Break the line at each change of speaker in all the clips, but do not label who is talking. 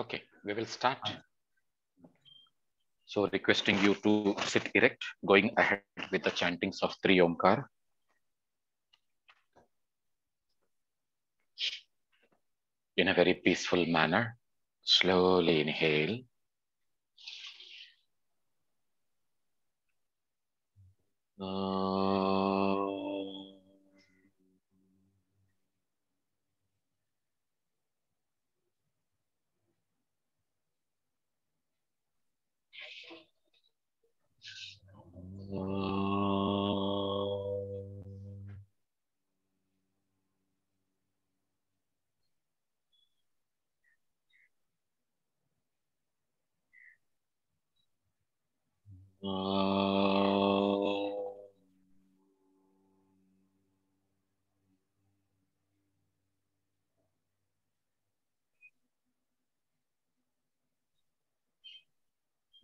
Okay, we will start. So requesting you to sit erect, going ahead with the chantings of three Omkar. In a very peaceful manner, slowly inhale. Uh,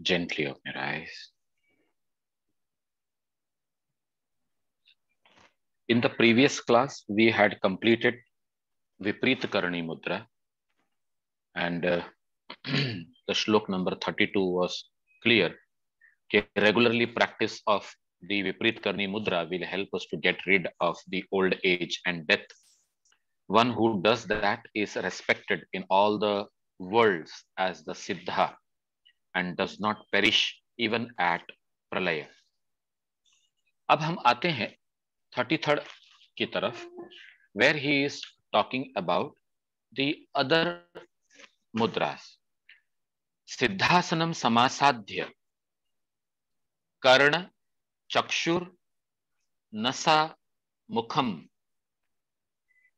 Gently open your eyes. In the previous class, we had completed Viprit Karani Mudra and uh, the shlok number 32 was clear. Regularly practice of the Viprit Karani Mudra will help us to get rid of the old age and death. One who does that is respected in all the worlds as the Siddha and does not perish even at प्रलय अब हम आते हैं thirty third की तरफ़ where he is talking about the other मुद्रास सिद्धासनम समासाध्य, कर्ण, चक्षुर, नसा, मुखम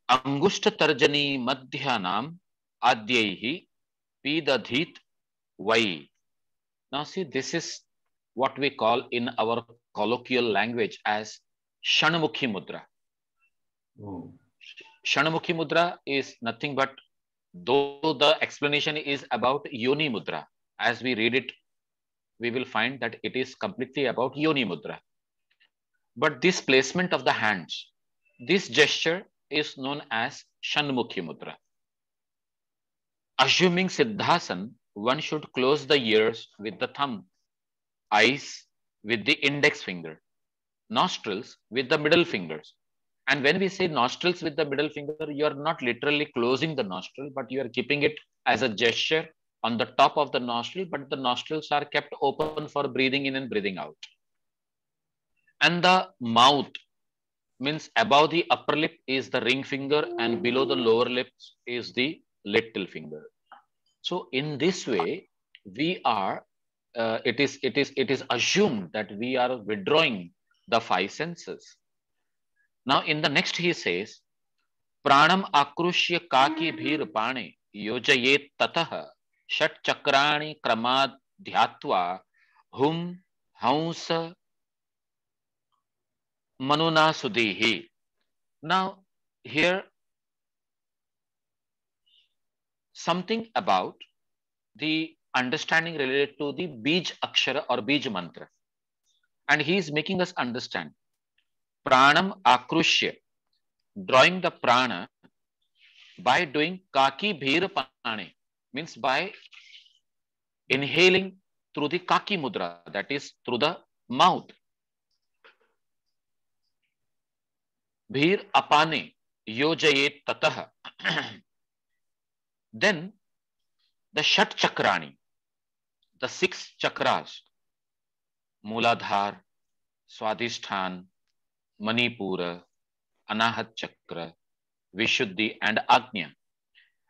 अंगुष्ठ तर्जनी मध्यानाम, आद्य पीदधीत वै। Now see, this is what we call in our colloquial language as Shanamukhi Mudra. Oh. Shanamukhi Mudra is nothing but, though the explanation is about Yoni Mudra, as we read it, we will find that it is completely about Yoni Mudra. But this placement of the hands, this gesture is known as Shanmukhi Mudra. Assuming Siddhasan, one should close the ears with the thumb, eyes with the index finger, nostrils with the middle fingers. And when we say nostrils with the middle finger, you are not literally closing the nostril, but you are keeping it as a gesture on the top of the nostril, but the nostrils are kept open for breathing in and breathing out. And the mouth means above the upper lip is the ring finger and below the lower lips is the little finger. So in this way, we are, uh, it, is, it, is, it is assumed that we are withdrawing the five senses. Now, in the next, he says, Pranam akrushya kaki bhir pane yojayet tatah shat chakrani kramad dhyatva hum hausa manuna sudihi. Now, here, something about the understanding related to the Bij Akshara or Bij Mantra. And he is making us understand pranam akrushya, drawing the prana by doing kaki bhir pane, means by inhaling through the kaki mudra, that is through the mouth. Bhir apane yojayet tatah. Then the shat chakrani, the six chakras, Muladhar, Swadhisthana, Manipura, Anahat Chakra, Vishuddhi, and Agnya.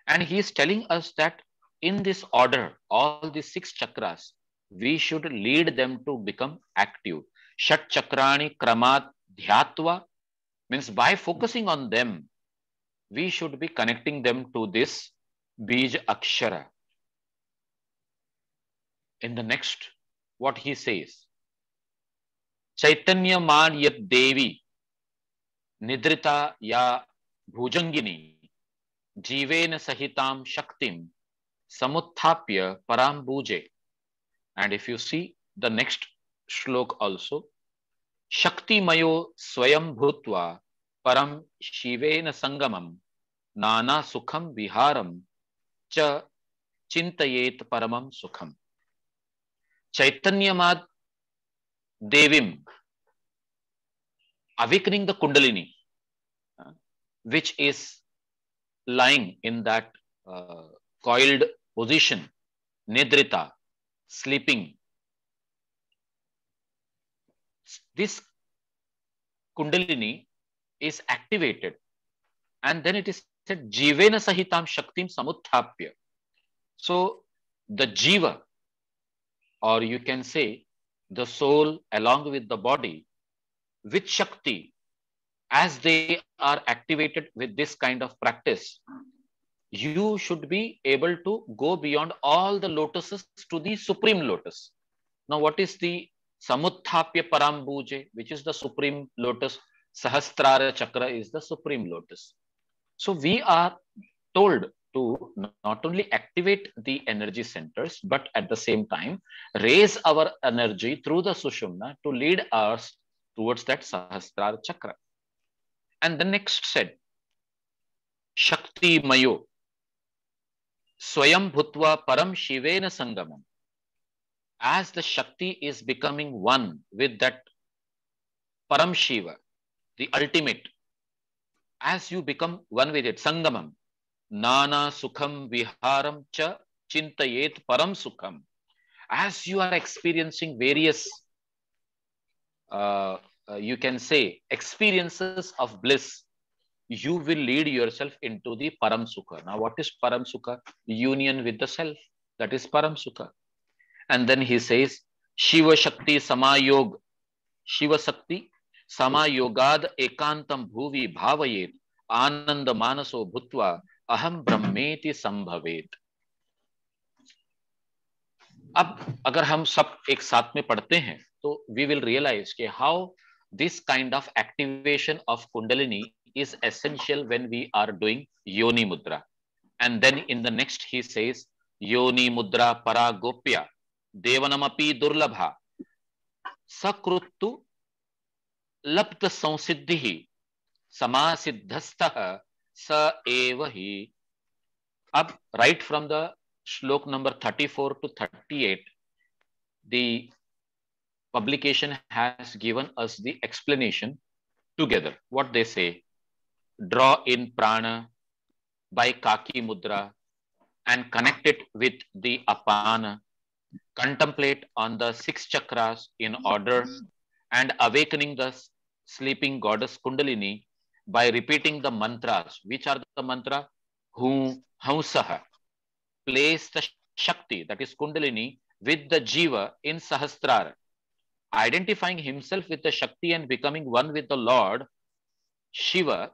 And he is telling us that in this order, all the six chakras, we should lead them to become active. Shat Chakrani Kramat Dhyatva means by focusing on them, we should be connecting them to this बीज अक्षर in the next what he says चैतन्य मान देवी, निद्रिता या भुजंगिनी, जीवेन सहिताम शक्तिम समुत्थाप्य पराम बूजे। And if you see the next श्लोक शक्ति शक्तिमयो स्वयं भूत परम शिवेन संगमम नाना सुखम विहारम चिंत परम सुखम। चैतन्यवीं awakening the kundalini which is lying in that coiled position निद्रिता sleeping this kundalini is activated and then it is Jivena Sahitam Shaktim Samuthapya. So the Jiva, or you can say the soul along with the body, with Shakti, as they are activated with this kind of practice, you should be able to go beyond all the lotuses to the supreme lotus. Now, what is the Samuthapya Parambuje, which is the supreme lotus? Sahasrara Chakra is the supreme lotus. So we are told to not only activate the energy centers, but at the same time, raise our energy through the Sushumna to lead us towards that Sahasrara Chakra. And the next said, Shakti Mayo, Swayam Bhutva Param Shivena Sangamam. As the Shakti is becoming one with that Param Shiva, the ultimate, as you become one with it, Sangamam, Nana Sukham Viharam Cha Chintayet Param Sukham. As you are experiencing various, uh, uh, you can say, experiences of bliss, you will lead yourself into the Param Sukha. Now, what is Param Sukha? Union with the self. That is Param Sukha. And then he says, Shiva Shakti Samayog. Shiva Shakti समायोगाद एकांतम भूवि आनंद मानसो भूत्वा अहम ब्रह्मेति संभवेत अब अगर हम सब एक साथ में पढ़ते हैं तो वी विल रियलाइज़ के how this kind of activation of kundalini is essential when we are doing yoni mudra and then in the next he says yoni mudra परा गोप्या देवनमपि दुर्लभा सकृत्तु lapta संसिद्धि समासिद्धस्थ स एव ही अब right from the shloka number 34 to 38 the publication has given us the explanation together what they say draw in prana by kaki mudra and connect it with the apana contemplate on the six chakras in order and awakening the sleeping goddess kundalini by repeating the mantras. Which are the mantra? Hu hausaha place the shakti that is kundalini with the jiva in sahasrara. Identifying himself with the shakti and becoming one with the lord shiva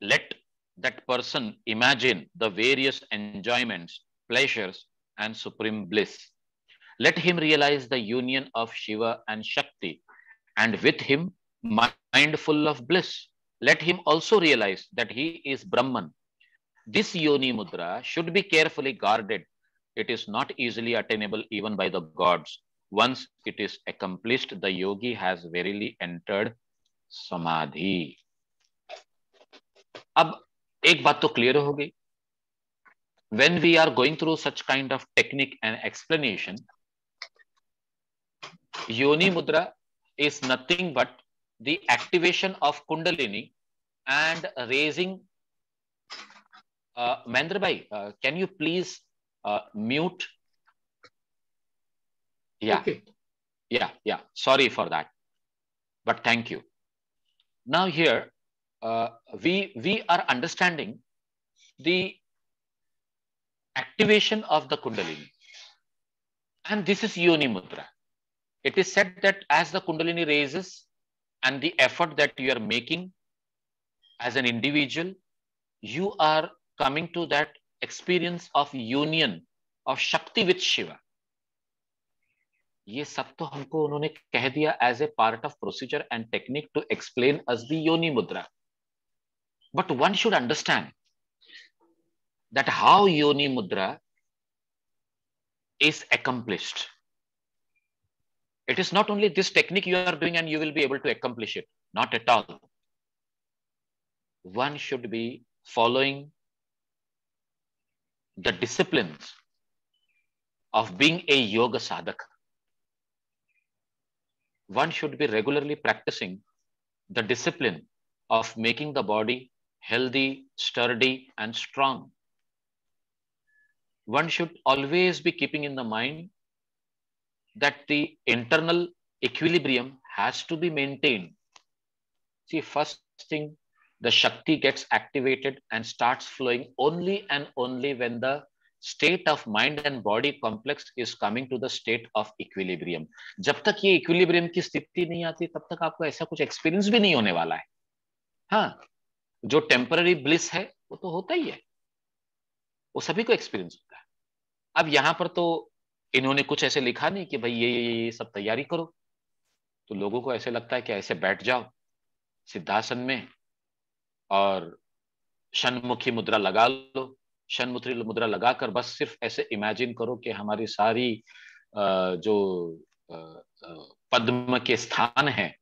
let that person imagine the various enjoyments, pleasures, and supreme bliss. Let him realize the union of Shiva and Shakti, and with him, mindful of bliss. Let him also realize that he is Brahman. This Yoni Mudra should be carefully guarded. It is not easily attainable even by the gods. Once it is accomplished, the yogi has verily entered Samadhi. अब एक बात तो clear हो गई when we are going through such kind of technique and explanation yoni mudra is nothing but the activation of kundalini and raising uh, uh, can you please uh, mute? Yeah.
Okay.
yeah yeah. Sorry for that. But thank you. Now here uh, we we are understanding the activation of the kundalini. And this is yoni mudra it is said that as the kundalini raises and the effort that you are making as an individual you are coming to that experience of union of shakti with shiva ये सब तो हमको उन्होंने कह दिया as a part of procedure and technique to explain us the yoni mudra but one should understand that how yoni mudra is accomplished it is not only this technique you are doing and you will be able to accomplish it not at all one should be following the disciplines of being a yoga sadhaka. One should be regularly practicing the discipline of making the body healthy, sturdy, and strong. One should always be keeping in the mind that the internal equilibrium has to be maintained. See, first thing, the Shakti gets activated and starts flowing only and only when the state of mind and body complex is coming to the state of equilibrium. जब तक ये equilibrium की स्थिति नहीं आती तब तक आपको ऐसा कुछ experience भी नहीं होने वाला है हाँ जो टेम्पररी ब्लिस है वो तो होता ही है वो सभी को एक्सपीरियंस होता है अब यहाँ पर तो इन्होंने कुछ ऐसे लिखा नहीं कि भाई ये ये ये सब तैयारी करो। तो लोगों को ऐसे लगता है कि ऐसे बैठ जाओ सिद्धासन में और शनमुखी मुद्रा लगा लो। शनमुखी मुद्रा लगाकर बस सिर्फ़ ऐसे इमेजिन करो कि हमारी सारी जो पद्म के स्थान हैं,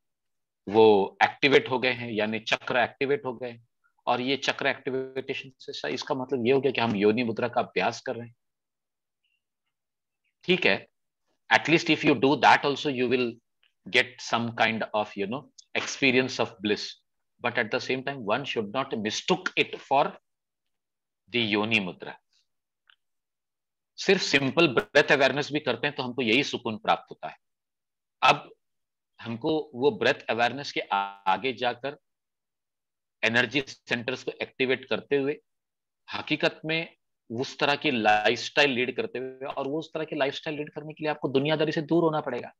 वो एक्टिवेट हो गए हैं, यानी चक्र एक्टिवेट हो गए और ये चक्र एक्टिवेटेशन से इसका मतलब ये हो गया कि हम योनि मुद्रा का अभ्यास कर रहे हैं। ठीक है at least if you do that also you will get some kind of you know experience of bliss but at the same time, one should not mistook it for the yoni mudra. सिर्फ़ simple breath awareness भी करते हैं तो हमको यही सुकून प्राप्त होता है। अब हमको वो ब्रेथ अवेयरनेस के आगे जाकर एनर्जी सेंटर्स को एक्टिवेट करते हुए, हकीकत में उस तरह की लाइफस्टाइल लीड करते हुए और उस तरह की लाइफस्टाइल लीड करने के लिए आपको दुनियादारी से दूर होना पड़ेगा।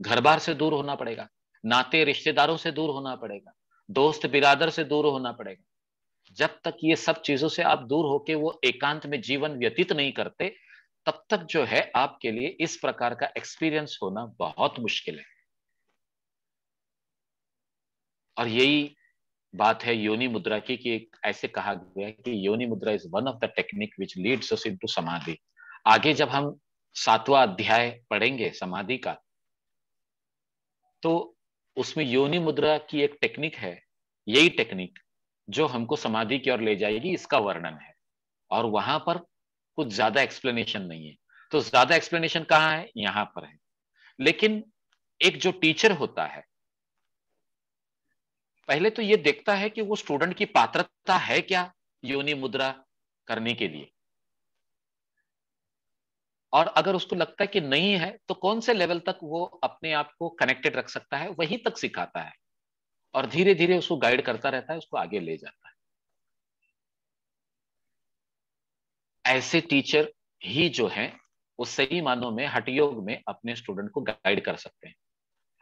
घर बार से दूर होना पड़ेगा। नाते, रिश्तेदारों से दूर होना पड़ेगा। दोस्त, बिरादर से दूर होना पड़ेगा। जब तक ये सब चीज़ों से आप दूर होके वो एकांत में जीवन व्यतीत नहीं करते, तब तक जो है आपके लिए इस प्रकार का एक्सपीरियंस होना बहुत मुश्किल है। और यही बात है योनि मुद्रा की कि ऐसे कहा गया है कि yoni mudra is one of the technique which leads us into samadhi. आगे जब हम सातवां अध्याय पढ़ेंगे समाधि का तो उसमें योनि मुद्रा की एक टेक्निक है, यही टेक्निक जो हमको समाधि की ओर ले जाएगी, इसका वर्णन है। और वहाँ पर कुछ ज़्यादा एक्सप्लेनेशन नहीं है। तो ज़्यादा एक्सप्लेनेशन कहाँ है? यहाँ पर है। लेकिन एक जो टीचर होता है पहले तो ये देखता है कि वो स्टूडेंट की पात्रता है क्या योनि मुद्रा करने के लिए। और अगर उसको लगता है कि नहीं है तो कौन से लेवल तक वो अपने आप को कनेक्टेड रख सकता है, वहीं तक सिखाता है। और धीरे धीरे उसको गाइड करता रहता है, उसको आगे ले जाता है। ऐसे टीचर ही जो है वो सही मानों में हटयोग में अपने स्टूडेंट को गाइड कर सकते हैं।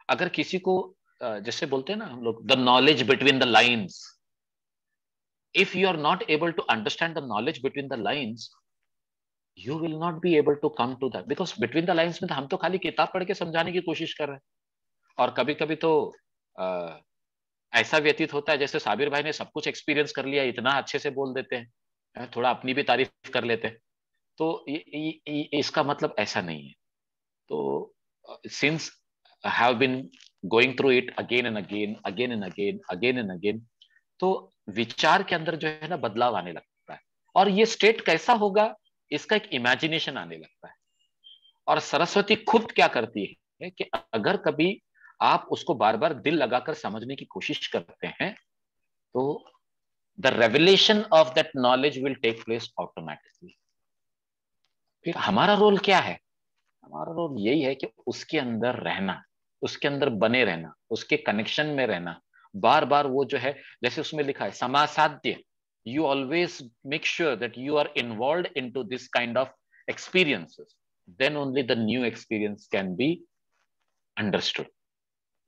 अगर किसी को जैसे बोलते हैं ना हम लोग the knowledge between the lines if you are not able to understand the knowledge between the lines you will not be able to come to that because between the lines में तो हम तो खाली किताब पढ़ के समझाने की कोशिश कर रहे हैं। और कभी कभी तो आ, ऐसा व्यतीत होता है जैसे साबिर भाई ने सब कुछ एक्सपीरियंस कर लिया इतना अच्छे से बोल देते हैं थोड़ा अपनी भी तारीफ़ कर लेते हैं। तो ये, ये, ये, इसका मतलब ऐसा नहीं है। तो since have been going through it again and again again and again again and again तो विचार के अंदर जो है ना बदलाव आने लगता है। और ये स्टेट कैसा होगा, इसका एक इमेजिनेशन आने लगता है। और सरस्वती खुद क्या करती है कि अगर कभी आप उसको बार बार दिल लगाकर समझने की कोशिश करते हैं तो the revelation of that knowledge will take place automatically फिर हमारा रोल क्या है? हमारा रोल यही है कि उसके अंदर रहना। उसके अंदर बने रहना उसके कनेक्शन में रहना। बार बार वो जो है जैसे उसमें लिखा है समासाध्य। You always make sure that you are involve in to this kind of experiences then only the new experience can be understood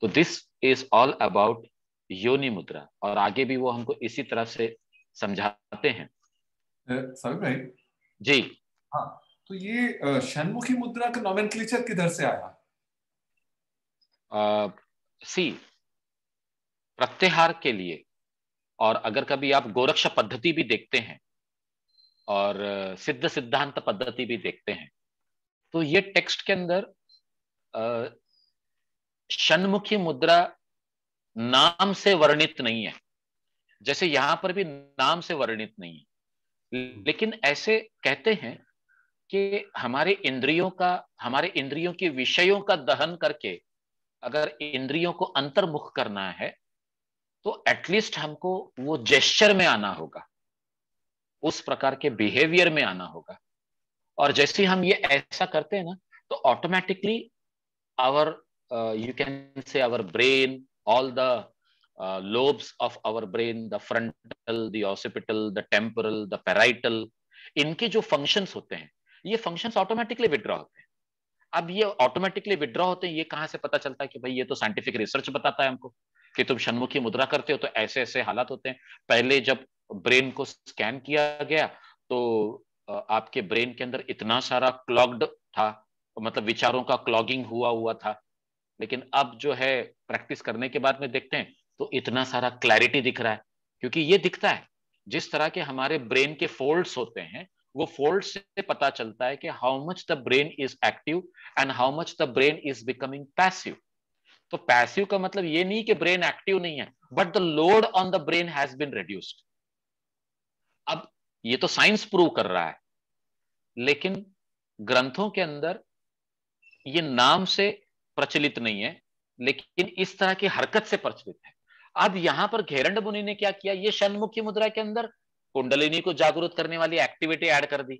तो this is all about yoni mudra और आगे भी वो हमको इसी तरह से समझाते हैं। जी।
हाँ तो ये शनमुखी मुद्रा का नॉमेनक्लेचर किधर से आया?
सी, प्रत्याहार के लिए। और अगर कभी आप गोरक्ष पद्धति भी देखते हैं और सिद्ध सिद्धांत पद्धति भी देखते हैं तो ये टेक्स्ट के अंदर षणमुखी मुद्रा नाम से वर्णित नहीं है। जैसे यहाँ पर भी नाम से वर्णित नहीं है। लेकिन ऐसे कहते हैं कि हमारे इंद्रियों का, हमारे इंद्रियों के विषयों का दहन करके अगर इंद्रियों को अंतर्मुख करना है तो एटलीस्ट हमको वो जेस्चर में आना होगा। उस प्रकार के बिहेवियर में आना होगा। और जैसे हम ये ऐसा करते हैं ना तो automatically our you can say our brain all the lobes of our brain the frontal the occipital the temporal the parietal इनके जो फ़ंक्शंस होते हैं, ये फ़ंक्शंस ऑटोमेटिकली विड्रॉ होते हैं। अब ये ऑटोमेटिकली विड्रॉ होते हैं, ये कहाँ से पता चलता है कि भाई ये तो साइंटिफिक रिसर्च बताता है हमको कि तुम षणमुखी मुद्रा करते हो तो ऐसे ऐसे हालात होते हैं। पहले जब ब्रेन को स्कैन किया गया तो आपके ब्रेन के अंदर इतना सारा क्लॉग्ड था मतलब विचारों का क्लॉगिंग हुआ हुआ था। लेकिन अब जो है प्रैक्टिस करने के बाद में देखते हैं तो इतना सारा क्लैरिटी दिख रहा है। क्योंकि ये दिखता है, जिस तरह के हमारे ब्रेन के फोल्ड्स होते हैं वो फोल्ड से पता चलता है कि how much the brain is active and how much the brain is becoming passive तो पैसिव का मतलब ये नहीं कि ब्रेन एक्टिव नहीं है but the load on the brain has been reduced अब ये तो साइंस प्रूव कर रहा है, लेकिन ग्रंथों के अंदर ये नाम से प्रचलित नहीं है, लेकिन इस तरह की हरकत से प्रचलित है। अब यहाँ पर घेरंड मुनि ने क्या किया? ये षणमुखी मुद्रा के अंदर कुंडलिनी को जागरूक करने वाली एक्टिविटी ऐड कर दी,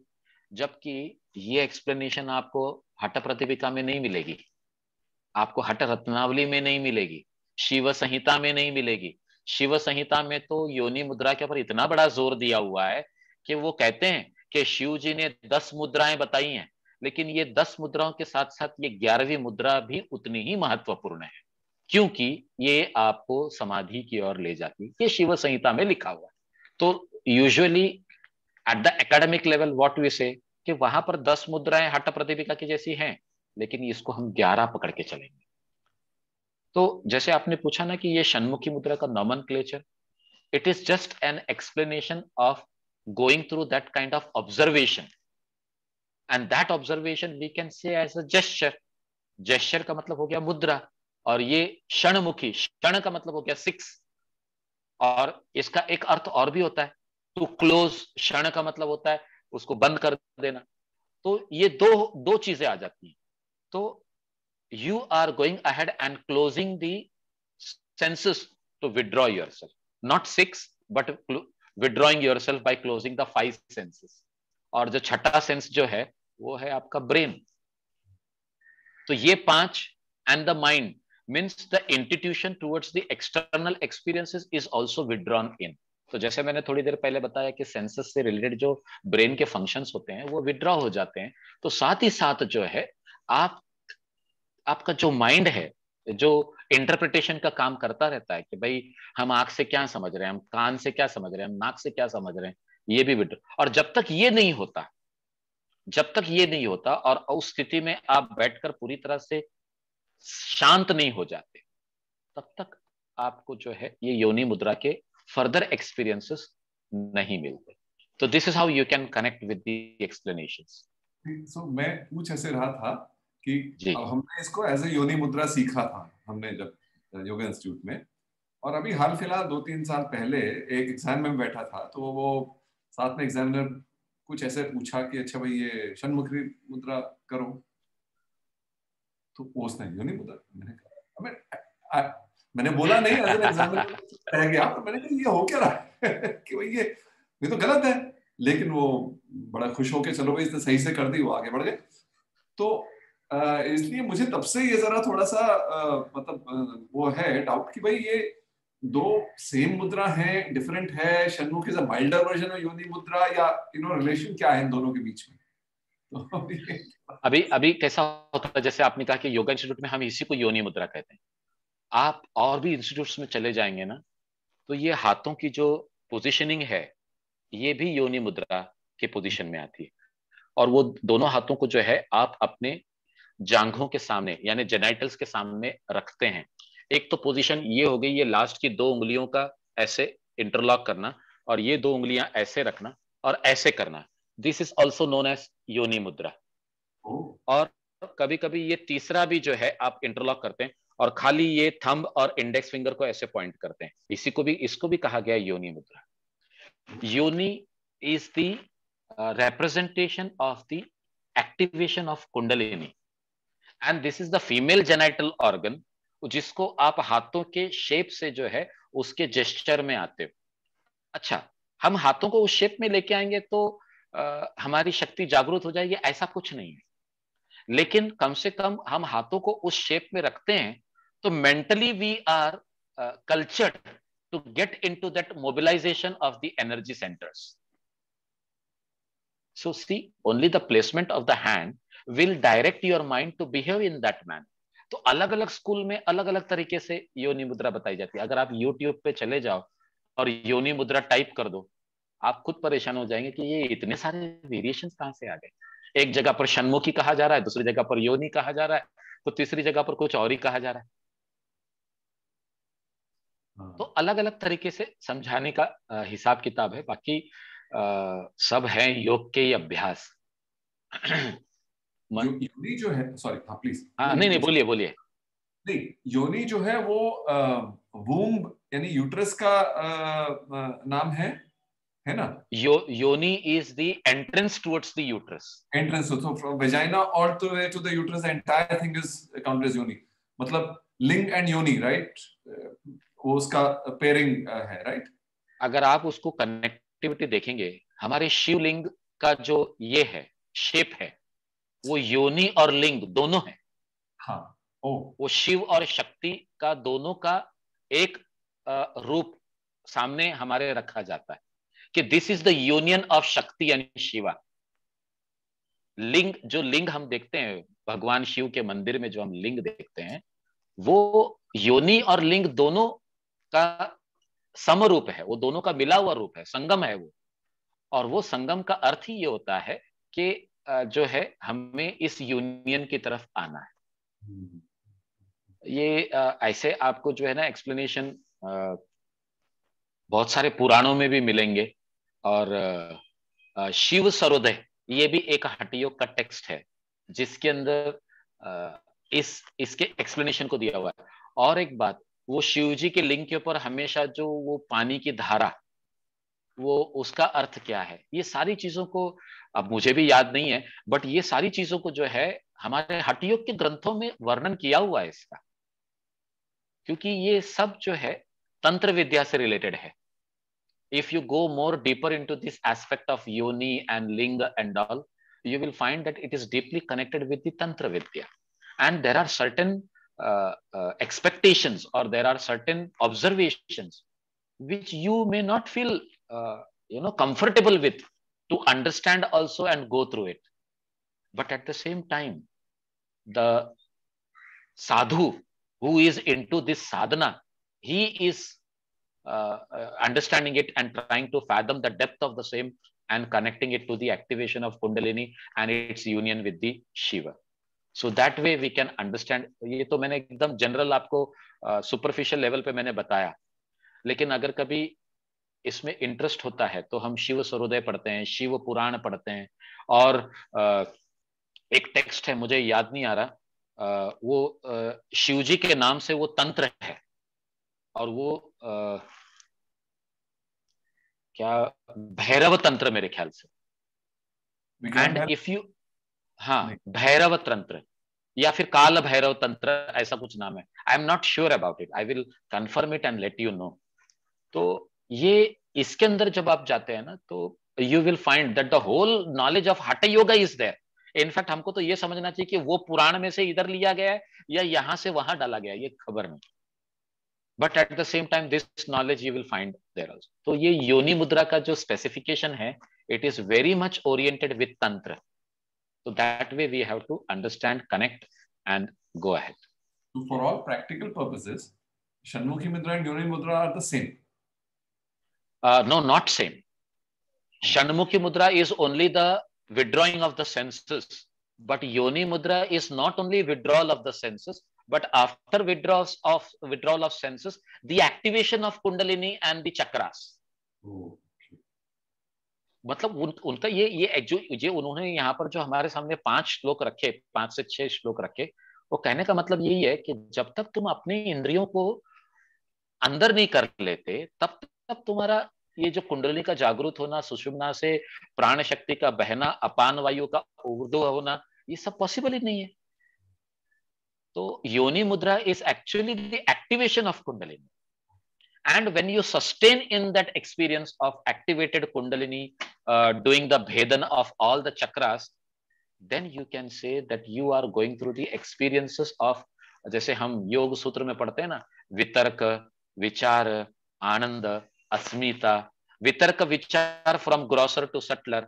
जबकि ये एक्सप्लेनेशन आपको हट प्रतिपिका में नहीं मिलेगी। आपको हट रत्नावली में नहीं मिलेगी शिव संहिता में नहीं मिलेगी। शिव संहिता में तो योनि मुद्रा के ऊपर इतना बड़ा ज़ोर दिया हुआ है कि वो कहते हैं कि शिव जी ने दस मुद्राएँ बताई हैं, लेकिन ये दस मुद्राओं के साथ साथ ये ग्यारहवीं मुद्रा भी उतनी ही महत्वपूर्ण है, क्योंकि ये आपको समाधि की ओर ले जाती है, ये शिव संहिता में लिखा हुआ है। तो usually at the academic level what we say कि वहाँ पर दस मुद्राएँ हट प्रतिपिका की जैसी हैं, लेकिन इसको हम ग्यारह पकड़ के चलेंगे। तो जैसे आपने पूछा ना कि ये षणमुखी मुद्रा का nomenclature it is just an explanation of going through that kind of observation and that observation we can say as a gesture gesture का मतलब हो गया मुद्रा, और ये क्षणमुखी क्षण का मतलब हो गया सिक्स और इसका एक अर्थ और भी होता है। टू क्लोज क्षण का मतलब होता है, उसको बंद कर देना। तो ये दो दो चीज़ें आ जाती हैं। तो you are going ahead and closing the senses to withdraw your self not six but withdrawing your self by closing the five senses और जो छठा सेंस जो है, वो है आपका ब्रेन तो ये पाँच and the mind means the institution towards the external experiences is also withdrawn in तो जैसे मैंने थोड़ी देर पहले बताया कि सेंसस से रिलेटेड जो ब्रेन के फ़ंक्शंस होते हैं, वो विड्रॉ हो जाते हैं। तो साथ ही साथ जो है, आप, आपका जो माइंड है, जो इंटरप्रिटेशन का काम करता रहता है कि भाई हम आँख से क्या समझ रहे हैं, हम कान से क्या समझ रहे हैं, हम नाक से क्या समझ रहे हैं, ये भी विड्रॉ। और जब तक ये नहीं होता, जब तक ये नहीं होता और उस स्थिति में आप बैठकर पूरी तरह से शांत नहीं हो जाते, तब तक आपको जो है ये योनि मुद्रा के फर्दर एक्सपीरियंसेस नहीं मिलते। तो this is how you can connect with the explanation
so मैं पूछ ऐसे रहा था कि अब हमने इसको एज ए योनि मुद्रा सीखा था हमने जब योगा इंस्टीट्यूट में। और अभी हाल फ़िलहाल दो तीन साल पहले एक एग्ज़ाम में बैठा था तो वो साथ में एग्जामिनर कुछ ऐसे पूछा कि अच्छा भाई ये षणमुखी मुद्रा करो। तो उसने योनि मुद्रा मैंने कहा मैंने बोला नहीं एज एग्जामिनर रह गया पर मैंने कहा, ये हो क्या रहा है? कि भाई, ये ये तो गलत है। लेकिन वो बड़ा खुश होके, चलो भाई, इसने सही से कर दी, वो आगे बढ़ गए। तो इसलिए मुझे तब से ये जरा थोड़ा सा मतलब वो है डाउट कि भाई, ये दो सेम मुद्रा है डिफरेंट है। Is a milder version of yoni mudra या यू नो रिलेशन क्या है इन दोनों के बीच में?
तो अभी अभी कैसा होता है? जैसे आपने कहा कि योगा इंस्टीट्यूट में हम इसी को योनि मुद्रा कहते हैं। आप और भी इंस्टीट्यूट्स में चले जाएँगे ना तो ये हाथों की जो पोजिशनिंग है ये भी योनि मुद्रा के पोजिशन में आती है। और वो दोनों हाथों को जो है आप अपने जांघों के सामने यानी जेनाइटल्स के सामने रखते हैं। एक तो पोजीशन ये हो गई ये लास्ट की दो उंगलियों का ऐसे इंटरलॉक करना और ये दो उंगलियाँ ऐसे रखना और ऐसे करना। This is also known as yoni mudra. और कभी कभी ये तीसरा भी जो है आप इंटरलॉक करते हैं और खाली ये थंब और इंडेक्स फिंगर को ऐसे पॉइंट करते हैं। इसी को भी इसको भी कहा गया योनि मुद्रा। Yoni is the representation of the activation of kundalini and this is the female genital organ जिसको आप हाथों के शेप से जो है उसके जेस्चर में आते हो। अच्छा हम हाथों को उस शेप में लेके आएँगे तो आ, हमारी शक्ति जागरूक हो जाएगी ऐसा कुछ नहीं है। लेकिन कम से कम हम हाथों को उस शेप में रखते हैं तो mentally we are cultured to get in to that mobilisation of the energy centres So see, only the placement of the hand will direct your mind to behave in that manner. तो अलग अलग school में अलग अलग तरीके से योनि मुद्रा बताई जाती है अगर आप यूट्यूब पे चले जाओ और योनि मुद्रा टाइप कर दो आप खुद परेशान हो जाएँगे कि ये इतने सारे वेरिएशन कहाँ से आ गए एक जगह पर शनमुखी कहा जा रहा है दूसरी जगह पर योनि कहा जा रहा है तो तीसरी जगह पर कुछ और ही कहा जा रहा हाँ। तो अलग अलग तरीके से समझाने का हिसाब किताब है बाकी सब है योग के ही अभ्यास। मन...
यो, योनि जो है सॉरी हाँ प्लीज़
हाँ नहीं नहीं बोलिए बोलिए।
नहीं योनि जो है वो वूम यानी यूट्रस का आ, नाम है है ना?
यो yoni is the entrance towards the uterus
entrance so from vagina all to way to the uterus entire thing is counted as yoni. मतलब लिंग एंड योनि राइट वो उसका पेयरिंग है राइट
अगर आप उसको कनेक्टिविटी देखेंगे हमारे शिवलिंग का जो ये है शेप है वो योनि और लिंग दोनों है।
हाँ ओ।
वो शिव और शक्ति का दोनों का एक रूप सामने हमारे रखा जाता है कि this is the union of Shakti यानी शिवा। लिंग जो लिंग हम देखते हैं भगवान शिव के मंदिर में जो हम लिंग देखते हैं वो योनि और लिंग दोनों का समरूप है, वो दोनों का मिला हुआ रूप है, संगम है वो। और वो संगम का अर्थ ही ये होता है कि जो है, हमें इस यूनियन की तरफ़ आना है। ये ऐसे आपको जो है ना एक्सप्लेनेशन बहुत सारे पुराणों में भी मिलेंगे। और शिव सरोदय, ये भी एक हटियोग का टेक्स्ट है, जिसके अंदर इस, इसके एक्सप्लेनेशन को दिया हुआ है। और एक बात वो शिव जी के लिंग के ऊपर हमेशा जो वो पानी की धारा, वो उसका अर्थ क्या है? ये सारी चीज़ों को, अब मुझे भी याद नहीं है बट ये सारी चीज़ों को जो है, हमारे हटयोग के ग्रंथों में वर्णन किया हुआ है इसका। क्योंकि ये सब जो है, तंत्र विद्या से रिलेटेड है। If you go more deeper in to this aspect of yoni and linga and all will find that it is deeply connected with the tantra vidya. And there are certain uh, uh, expectations or there are certain observations which you may not feel uh, you know comfortable with to understand also and go through it. But at the same time the sadhu who is into this sadhana he is uh, uh, understanding it and trying to fathom the depth of the same and connecting it to the activation of kundalini and its union with the shiva so that way we can understand ये तो मैंने एकदम general आपको superficial uh, level पे मैंने बताया। लेकिन अगर कभी इसमें इंटरेस्ट होता है तो हम शिव सरोदय पढ़ते हैं शिव पुराण पढ़ते हैं। और uh, एक टेक्स्ट है मुझे याद नहीं आ रहा। uh, वो uh, शिव जी के नाम से वो तंत्र है। और वो uh, क्या भैरव तंत्र मेरे ख्याल से। एंड इफ़ यू हाँ भैरव तंत्र। या फिर काल भैरव तंत्र, ऐसा कुछ नाम है। I am not sure about it I will confirm it and let you know तो ये इसके अंदर जब आप जाते हैं ना तो you will find that the whole knowledge of hatha yoga is there in fact हमको तो ये समझना चाहिए कि वो पुराण में से इधर लिया गया है या यहाँ से वहाँ डाला गया ये खबर नहीं। But at the same time this knowledge you will find there also तो ये योनि मुद्रा का जो स्पेसिफिकेशन है it is very much oriented with tantra So that way we have to understand, connect, and go ahead.
So for all practical purposes, Shanmukhi Mudra and Yoni Mudra are the same.
Uh, no, not same. Shanmukhi Mudra is only the withdrawing of the senses, but Yoni Mudra is not only withdrawal of the senses, but after withdrawals of withdrawal of senses, the activation of Kundalini and the chakras. Oh. मतलब उन, उनका ये ये जो ये उन्होंने यहाँ पर जो हमारे सामने पाँच श्लोक रखे पाँच से छह श्लोक रखे वो कहने का मतलब यही है कि जब तक तुम अपने इंद्रियों को अंदर नहीं कर लेते तब तक तुम्हारा ये जो कुंडली का जागृत होना सुषुम्ना से प्राण शक्ति का बहना अपान वायु का उर्दू होना ये सब पॉसिबल ही नहीं है। तो yoni mudra is actually the activation of kundalini and when you sustain in that experience of activated kundalini uh, doing the bhedan of all the chakras then you can say that you are going through the experiences of जैसे हम योग सूत्र में पढ़ते हैं ना वितर्क विचार आनंद अस्मिता वितर्क विचार from grosser to subtler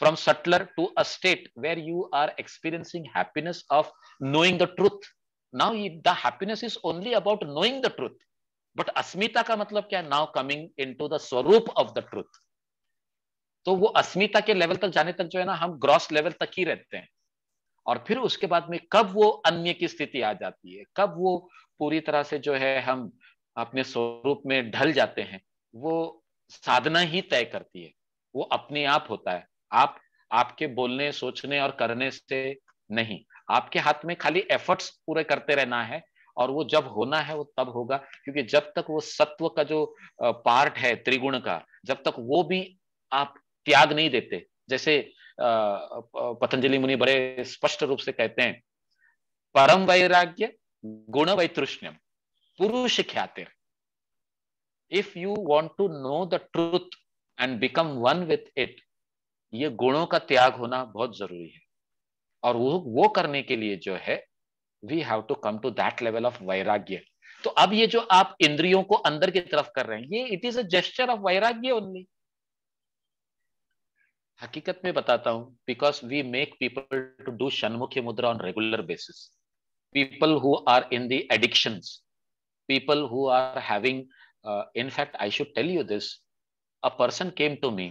from subtler to a state where you are experiencing happiness of knowing the truth now the happiness is only about knowing the truth But अस्मिता का मतलब क्या है? Now coming in to the स्वरूप of the truth तो वो अस्मिता के level तक जाने तक जो है ना, हम ग्रॉस लेवल तक ही रहते हैं। और फिर उसके बाद में कब वो अन्य की स्थिति आ जाती है? कब वो पूरी तरह से जो है हम अपने स्वरूप में ढल जाते हैं? वो साधना ही तय करती है। वो अपने आप होता है। आप, आपके बोलने, सोचने और करने से नहीं। आपके हाथ में खाली एफर्ट्स पूरे करते रहना है। और वो जब होना है वो तब होगा, क्योंकि जब तक वो सत्व का जो पार्ट है त्रिगुण का, जब तक वो भी आप त्याग नहीं देते, जैसे पतंजलि मुनि बड़े स्पष्ट रूप से कहते हैं, परम वैराग्य गुण वैतृष्ण्यम, पुरुष ख्यातिर। If you want to know the truth and become one with it ये गुणों का त्याग होना बहुत ज़रूरी है। और वो वो करने के लिए जो है we have to come to that level of वैराग्य तो अब ये जो आप इंद्रियों को अंदर की तरफ़ कर रहे हैं, ये it is a gesture of वैराग्य ओनली हकीकत में बताता हूँ because we make people to do shanmukhi mudra on regular basis people who are in the addiction people who are having in fact I should tell you this a person came to me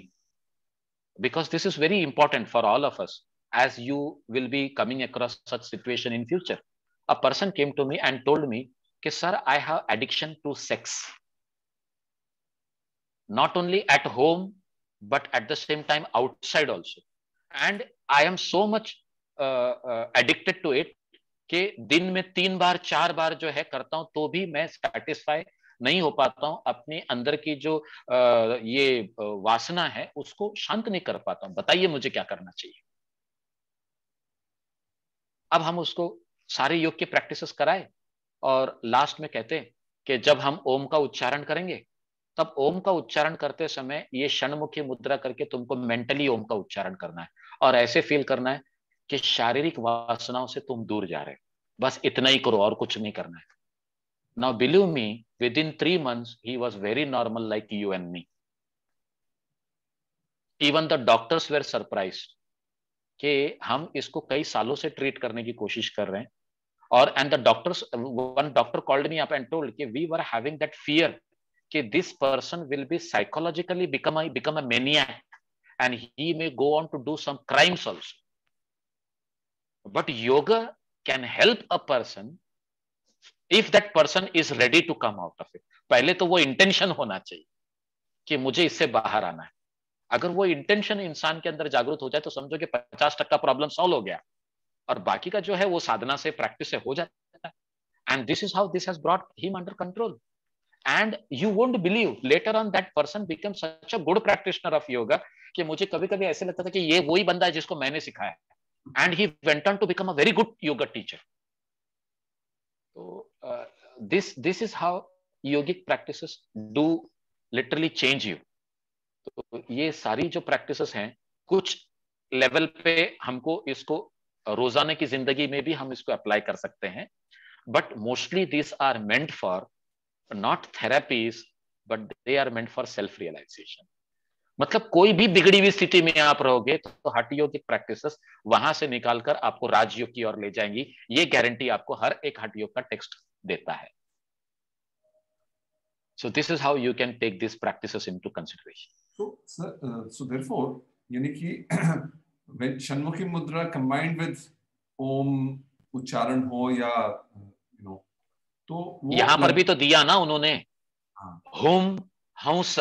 because this is very important for all of us as you will be coming across such situation in future a person came to me and told me, I have addiction to sex. Not only at home, but at the same time outside also. And I am so much uh, uh, addicted to it कि दिन में तीन बार चार बार जो है करता हूँ तो भी मैं सेटिस्फाई नहीं हो पाता हूँ अपने अंदर की जो आ, ये वासना है उसको शांत नहीं कर पाता हूँ बताइए मुझे क्या करना चाहिए अब हम उसको सारे योग के प्रैक्टिसेस कराए और लास्ट में कहते कि जब हम ओम का उच्चारण करेंगे, तब ओम का उच्चारण करते समय ये क्षणमुखी मुद्रा करके तुमको मेंटली ओम का उच्चारण करना है। और ऐसे फील करना है कि शारीरिक वासनाओं से तुम दूर जा रहे बस इतना ही करो, और कुछ नहीं करना है। Now believe me within three months he was very normal like you and me even the doctors were surprise कि हम इसको कई सालों से ट्रीट करने की कोशिश कर रहे हैं। और and the doctors one doctor called me up and told कि we were having that fear कि this person will be psychologically become become a maniac and he may go on to do some crimes also but yoga can help a person if that person is ready to come out of it पहले तो वो intention होना चाहिए कि मुझे इससे बाहर आना है। अगर वो इंटेंशन इंसान के अंदर जागरूक हो जाए तो समझो कि पचास टक्का प्रॉब्लम सॉल्व हो गया। और बाकी का जो है वो साधना से प्रैक्टिस से हो जाता है। And this is how this has brought him under control and you won't believe later on that person become such a good practitioner of yoga कि मुझे कभी कभी ऐसे लगता था कि ये वही बंदा है जिसको मैंने सिखाया। And he went on to become a very good yoga teacher तो this this is how yogic practices do literally change you तो ये सारी जो प्रैक्टिसेस हैं, कुछ लेवल पे हमको इसको रोज़ाना की ज़िंदगी में भी हम इसको अप्लाई कर सकते हैं। But mostly this are meant for not therapies but they are meant for self realisation मतलब कोई भी बिगड़ी हुई स्थिति में आप रहोगे तो हट योगिक प्रैक्टिस वहाँ से निकालकर आपको राजयोग की ओर ले जाएँगी। ये गारंटी आपको हर एक हट योग का टेक्स्ट देता है। So this is how you can take these practices into consideration.
So sir, uh, so therefore यानी कि when Shanmukhi Mudra combined with ओम उच्चारण हो या यू नो
तो यहाँ पर भी तो दिया ना उन्होंने। हाँ। होम हंस।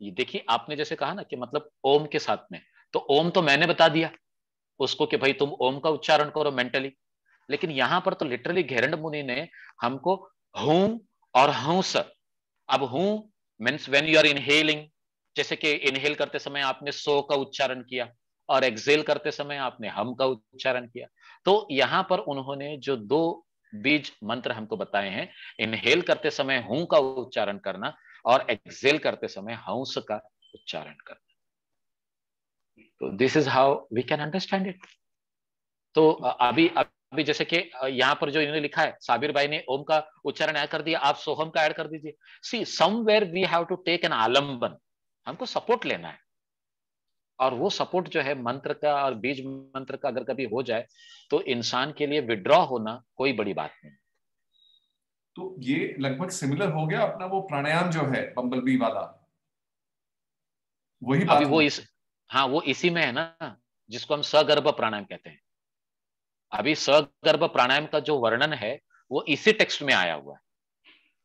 ये देखिए आपने जैसे कहा ना कि मतलब ओम के साथ में तो ओम तो मैंने बता दिया। उसको कि भाई तुम ओम का उच्चारण करो मेंटली लेकिन यहाँ पर तो लिटरली घेरंड मुनि ने हमको हूँ और हंस। अब हूँ means when you are inhaling जैसे कि इनहेल करते समय आपने सो का उच्चारण किया और एक्सेल करते समय आपने हम का उच्चारण किया। तो यहाँ पर उन्होंने जो दो बीज मंत्र हमको बताए हैं इनहेल करते समय हूँ का उच्चारण करना और एक्सेल करते समय हंस का उच्चारण करना। तो this is how we can understand it तो अभी अभी जैसे कि यहाँ पर जो इन्होंने लिखा है, साबिर भाई ने ओम का उच्चारण ऐड कर दिया, आप सोहम का ऐड कर दीजिए। See somewhere we have to take an आलंबन हमको सपोर्ट लेना है। और वो सपोर्ट जो है मंत्र का और बीज मंत्र का अगर कभी हो जाए तो इंसान के लिए विड्रॉ होना कोई बड़ी बात नहीं।
तो ये लगभग सिमिलर हो गया अपना वो प्राणायाम जो है बम्बल बी वाला?
वही बात अभी वो इस हाँ वो इसी में है ना जिसको हम सगर्भ प्राणायाम कहते हैं। अभी सगर्भ प्राणायाम का जो वर्णन है वो इसी टेक्स्ट में आया हुआ है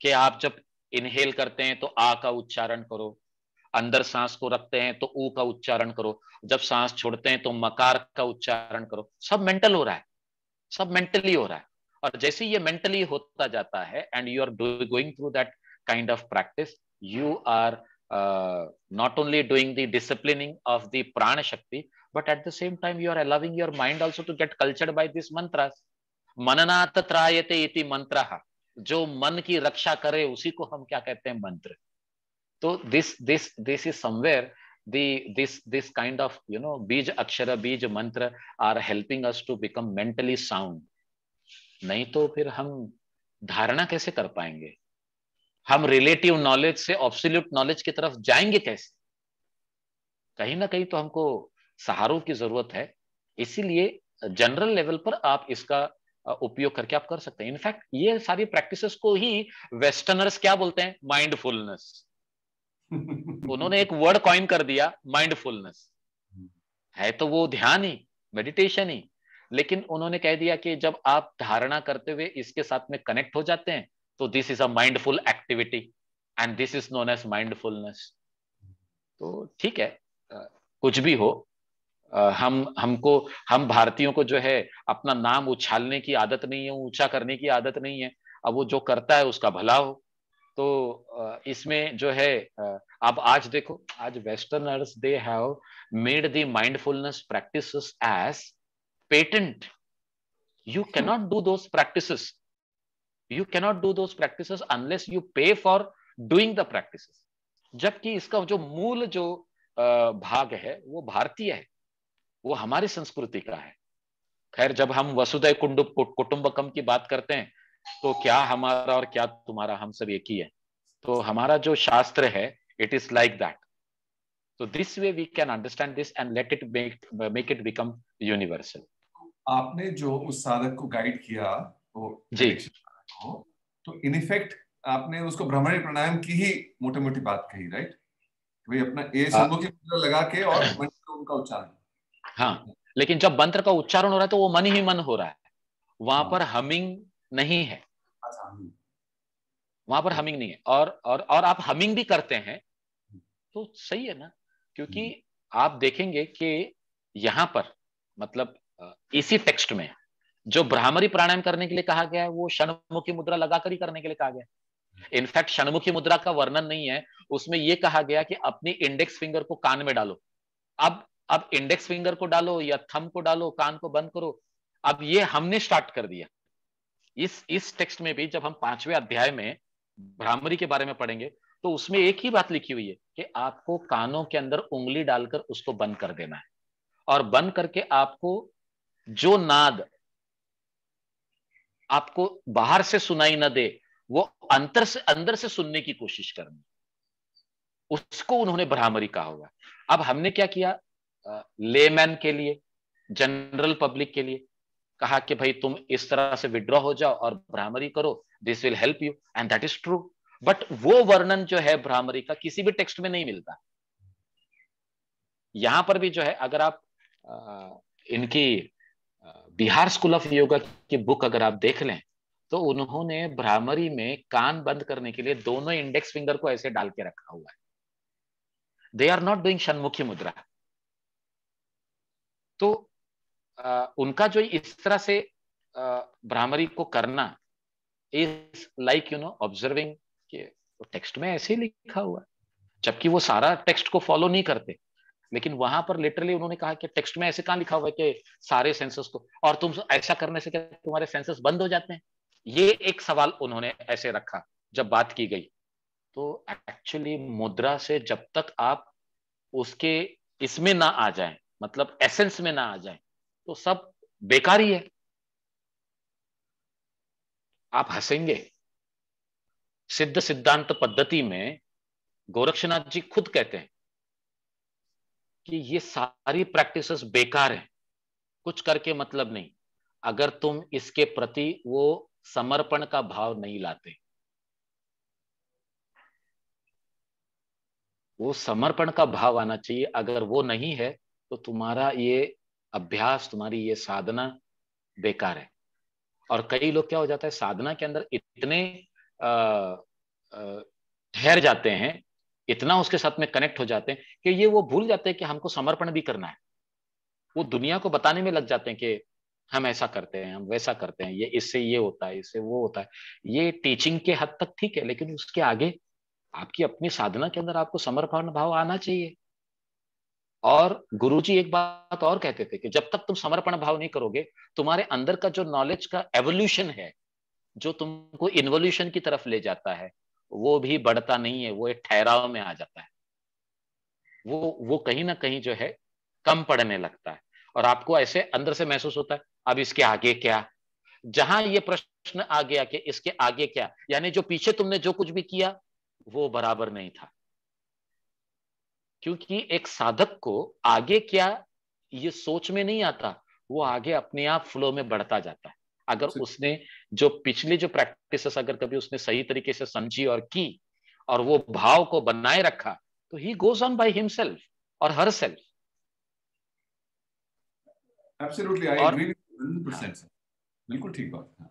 कि आप जब इनहेल करते हैं तो आ का उच्चारण करो अंदर सांस को रखते हैं तो ऊ का उच्चारण करो। जब सांस छोड़ते हैं तो मकार का उच्चारण करो। सब मेंटल हो रहा है। सब मेंटली हो रहा है। और जैसे ये मेंटली होता जाता है and you are going through that kind of practice you are not only doing the disciplining of the prana shakti but at the same time you are allowing your mind also to get cultured by this mantra Mannath त्रायते इति मंत्र जो मन की रक्षा करे, उसी को हम क्या कहते हैं? मंत्र। So this this this is somewhere the, this this kind of, you know, bij akshara, bij mantra are helping us to become mentally sound. नहीं तो फिर हम धारणा कैसे कर पाएँगे? हम रिलेटिव नॉलेज से ऑब्सोल्यूट नॉलेज की तरफ़ जाएँगे कैसे? कहीं ना कहीं तो हमको सहारों की ज़रूरत है। इसीलिए जनरल लेवल पर आप इसका उपयोग करके आप कर सकते हैं। इनफैक्ट ये सारी प्रैक्टिसेस को ही वेस्टर्नर्स क्या बोलते हैं? माइंडफुलनेस उन्होंने एक वर्ड कॉइन कर दिया माइंडफुलनेस है तो वो ध्यान ही मेडिटेशन ही। लेकिन उन्होंने कह दिया कि जब आप धारणा करते हुए इसके साथ में कनेक्ट हो जाते हैं तो this is a mindful activity and this is known as mindfulness तो ठीक है कुछ भी हो हम हमको हम भारतीयों को जो है अपना नाम उछालने की आदत नहीं है ऊँचा करने की आदत नहीं है। अब वो जो करता है उसका भला हो। तो इसमें जो है आप आज देखो, आज westerners they have made the mindfulness practice as patent you cannot do those practice you cannot do those practice unless you pay for doing the practice जबकि इसका जो मूल जो भाग है, वो भारतीय है। वो हमारी संस्कृति का है। खैर, जब हम वसुधैव कुटुंबकम की बात करते हैं तो क्या हमारा और क्या तुम्हारा हम सब एक ही है? तो हमारा जो शास्त्र है इट इज़ लाइक दैट तो this way we can understand this and let it make make it become universal
आपने जो उस साधक को गाइड किया वो
जी।
तो इन इफ़ेक्ट आपने उसको भ्रमणी प्राणायाम की ही मोटी मोटी बात कही राइट भाई अपना ए सम्मुखी मुद्रा लगा के और मंत्र उनका उच्चारण।
हाँ लेकिन जब मंत्र का उच्चारण हो रहा है तो वो मन ही मन हो रहा है। वहाँ हाँ। पर हमिंग नहीं है। वहाँ पर हमिंग नहीं है। और और और आप हमिंग भी करते हैं तो सही है ना? क्योंकि हम्म। आप देखेंगे कि यहाँ पर मतलब इसी टेक्स्ट में जो ब्राह्मरी प्राणायाम करने के लिए कहा गया है वो षणमुखी मुद्रा लगाकर ही करने के लिए कहा गया है। इनफैक्ट षणमुखी मुद्रा का वर्णन नहीं है। उसमें यह कहा गया कि अपनी इंडेक्स फिंगर को कान में डालो। अब अब इंडेक्स फिंगर को डालो या थम को डालो कान को बंद करो। अब ये हमने स्टार्ट कर दिया। इस इस टेक्स्ट में भी जब हम पाँचवें अध्याय में भ्रामरी के बारे में पढ़ेंगे तो उसमें एक ही बात लिखी हुई है कि आपको कानों के अंदर उंगली डालकर उसको बंद कर देना है। और बंद करके आपको जो नाद आपको बाहर से सुनाई न दे, वो अंतर से, अंदर से सुनने की कोशिश करनी उसको उन्होंने भ्रामरी कहा हुआ अब हमने क्या किया? लेमैन के लिए जनरल पब्लिक के लिए। कहा कि भाई तुम इस तरह से विड्रॉ हो जाओ और भ्रामरी करो this will help you and that is true but वो वर्णन जो है भ्रामरी का किसी भी टेक्स्ट में नहीं मिलता। यहाँ पर भी जो है, अगर आप इनकी बिहार स्कूल ऑफ़ योगा की बुक अगर आप देख लें तो उन्होंने भ्रामरी में कान बंद करने के लिए दोनों इंडेक्स फिंगर को ऐसे डाल के रखा हुआ है। They are not doing Shanmukhi mudra तो उनका जो इस तरह से भ्रामरी को करना is like you know observing text में ऐसे ही लिखा हुआ जबकि वो सारा टेक्स्ट को फॉलो नहीं करते। लेकिन वहाँ पर लिटरली उन्होंने कहा कि टेक्स्ट में ऐसे कहाँ लिखा हुआ है कि सारे सेंसस को, और तुम ऐसा करने से क्या तुम्हारे सेंसस बंद हो जाते हैं? ये एक सवाल उन्होंने ऐसे रखा जब बात की गई। तो एक्चुअली मुद्रा से जब तक आप उसके इसमें ना आ जाए मतलब एसेंस में ना आ जाए तो सब बेकार ही है। आप हंसेंगे। सिद्ध सिद्धांत पद्धति में गोरक्षनाथ जी खुद कहते हैं कि ये सारी प्रैक्टिसेस बेकार है। कुछ करके मतलब नहीं। अगर तुम इसके प्रति वो समर्पण का भाव नहीं लाते। वो समर्पण का भाव आना चाहिए। अगर वो नहीं है तो तुम्हारा ये अभ्यास, तुम्हारी ये साधना बेकार है। और कई लोग क्या हो जाता है, साधना के अंदर इतने ठहर जाते हैं, इतना उसके साथ में कनेक्ट हो जाते हैं कि ये वो भूल जाते हैं कि हमको समर्पण भी करना है। वो दुनिया को बताने में लग जाते हैं कि हम ऐसा करते हैं, हम वैसा करते हैं, ये इससे ये होता है, इससे वो होता है। ये टीचिंग के हद तक ठीक है, लेकिन उसके आगे आपकी अपनी साधना के अंदर आपको समर्पण भाव आना चाहिए। और गुरुजी एक बात और कहते थे कि जब तक तुम समर्पण भाव नहीं करोगे, तुम्हारे अंदर का जो नॉलेज का एवोल्यूशन है, जो तुमको इन्वोल्यूशन की तरफ़ ले जाता है, वो भी बढ़ता नहीं है, वो एक ठहराव में आ जाता है। वो वो कहीं ना कहीं जो है, कम पड़ने लगता है। और आपको ऐसे अंदर से महसूस होता है, अब इसके आगे क्या? जहाँ ये प्रश्न आ गया कि इसके आगे क्या? यानी जो पीछे तुमने जो कुछ भी किया, वो बराबर नहीं था। क्योंकि एक साधक को आगे क्या ये सोच में नहीं आता वो आगे अपने आप फ्लो में बढ़ता जाता है। अगर उसने जो पिछले जो प्रैक्टिस अगर कभी उसने सही तरीके से समझी और की और वो भाव को बनाए रखा तो he goes on by himself और herself
absolutely I agree 100% बिल्कुल ठीक बात।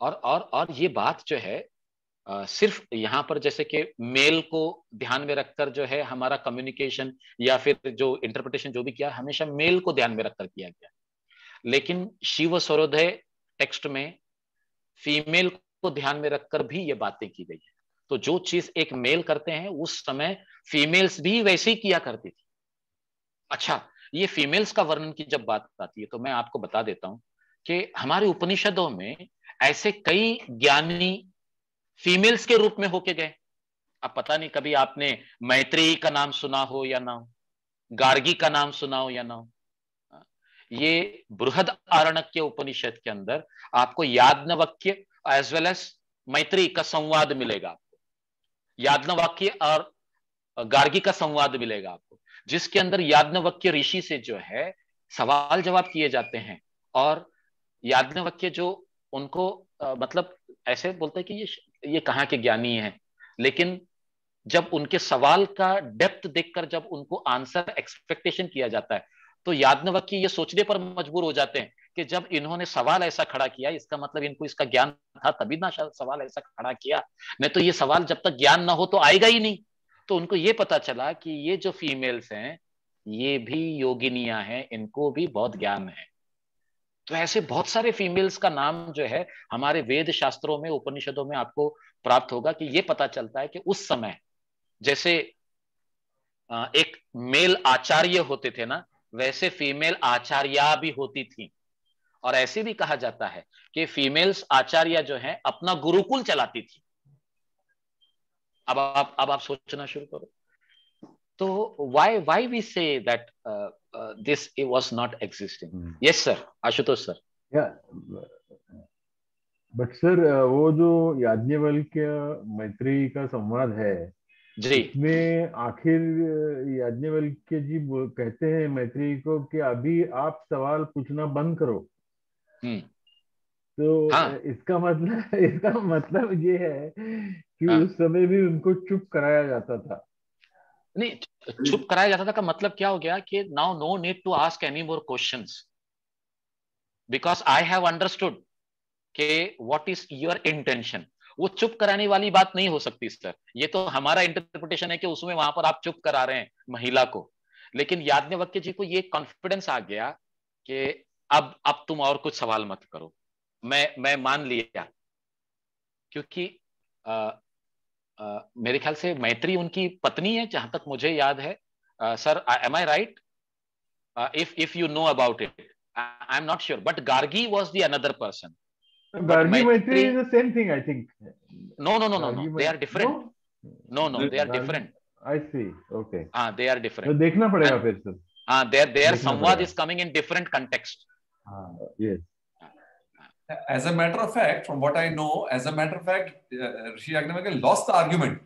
और और और ये बात जो है सिर्फ़ यहाँ पर जैसे कि मेल को ध्यान में रखकर जो है हमारा कम्युनिकेशन या फिर जो इंटरप्रिटेशन जो भी किया, हमेशा मेल को ध्यान में रखकर किया गया लेकिन शिव स्वरोदय टेक्स्ट में फीमेल को ध्यान में रखकर भी ये बातें की गई है। तो जो चीज़ एक मेल करते हैं, उस समय फीमेल्स भी वैसे ही किया करती थी। अच्छा ये फीमेल्स का वर्णन की जब बात आती है तो मैं आपको बता देता हूँ कि हमारे उपनिषदों में ऐसे कई ज्ञानी फीमेल्स के रूप में होके गए। अब पता नहीं कभी आपने मैत्री का नाम सुना हो या ना हो गार्गी का नाम सुना हो या ना हो। ये बृहद आरणक्य उपनिषद के अंदर आपको यादनवाक्य एज वेल एज मैत्री का संवाद मिलेगा आपको। यादनवाक्य और गार्गी का संवाद मिलेगा आपको। जिसके अंदर यादनवाक्य ऋषि से जो है सवाल जवाब किए जाते हैं और यादनवाक्य जो उनको आ, मतलब ऐसे बोलते हैं कि ये ये कहाँ के ज्ञानी है? लेकिन जब उनके सवाल का डेप्थ देखकर जब उनको आंसर एक्सपेक्टेशन किया जाता है तो यादनवक्की ये सोचने पर मजबूर हो जाते हैं कि जब इन्होंने सवाल ऐसा खड़ा किया, इसका मतलब इनको इसका ज्ञान था, तभी ना सवाल ऐसा खड़ा किया। नहीं तो ये सवाल जब तक ज्ञान ना हो तो आएगा ही नहीं। तो उनको ये पता चला कि ये जो फीमेल्स हैं, ये भी योगिनियाँ हैं, इनको भी बहुत ज्ञान है। तो ऐसे बहुत सारे फीमेल्स का नाम जो है, हमारे वेद शास्त्रों में, उपनिषदों में आपको प्राप्त होगा कि ये पता चलता है कि उस समय, जैसे एक मेल आचार्य होते थे ना, वैसे फीमेल आचार्या भी होती थी। और ऐसे भी कहा जाता है कि फीमेल्स आचार्य जो है, अपना गुरुकुल चलाती थी। अब आप अब आप सोचना शुरू करो। तो why why we say that this was not existing yes sir Ashutosh sir
but sir वो जो याज्ञवल के मैत्री का संवाद है
जी।
इसमें आखिर याज्ञवल्क्य जी कहते हैं मैत्री को कि अभी आप सवाल पूछना बंद करो।
हम्म।
तो हाँ. इसका मतलब इसका मतलब ये है कि हाँ. उस समय भी उनको चुप कराया जाता था।
नहीं, चुप कराया जाता था का मतलब क्या हो गया कि now no need to ask any more questions because I have understood के व्हाट इज़ योर इंटेंशन वो चुप कराने वाली बात नहीं हो सकती सर ये तो हमारा इंटरप्रिटेशन है कि उसमें वहाँ पर आप चुप करा रहे हैं महिला को। लेकिन याज्ञवल्क्य जी को ये कॉन्फिडेंस आ गया कि अब अब तुम और कुछ सवाल मत करो। मैं मैं मान लिया। क्योंकि मेरे ख्याल से मैत्री उनकी पत्नी है जहाँ तक मुझे याद है। Sir am I right if if you know about it I am not sure but Gargi was the another person
Gargi Maitri is the same thing I think
no no no no they are different no no they are different
I see okay
हाँ they are
different देखना पड़ेगा फिर sir.
हाँ there there संवाद is coming in different context
As a matter of fact, from what I know, as a matter of fact, uh, Rishi lost the argument.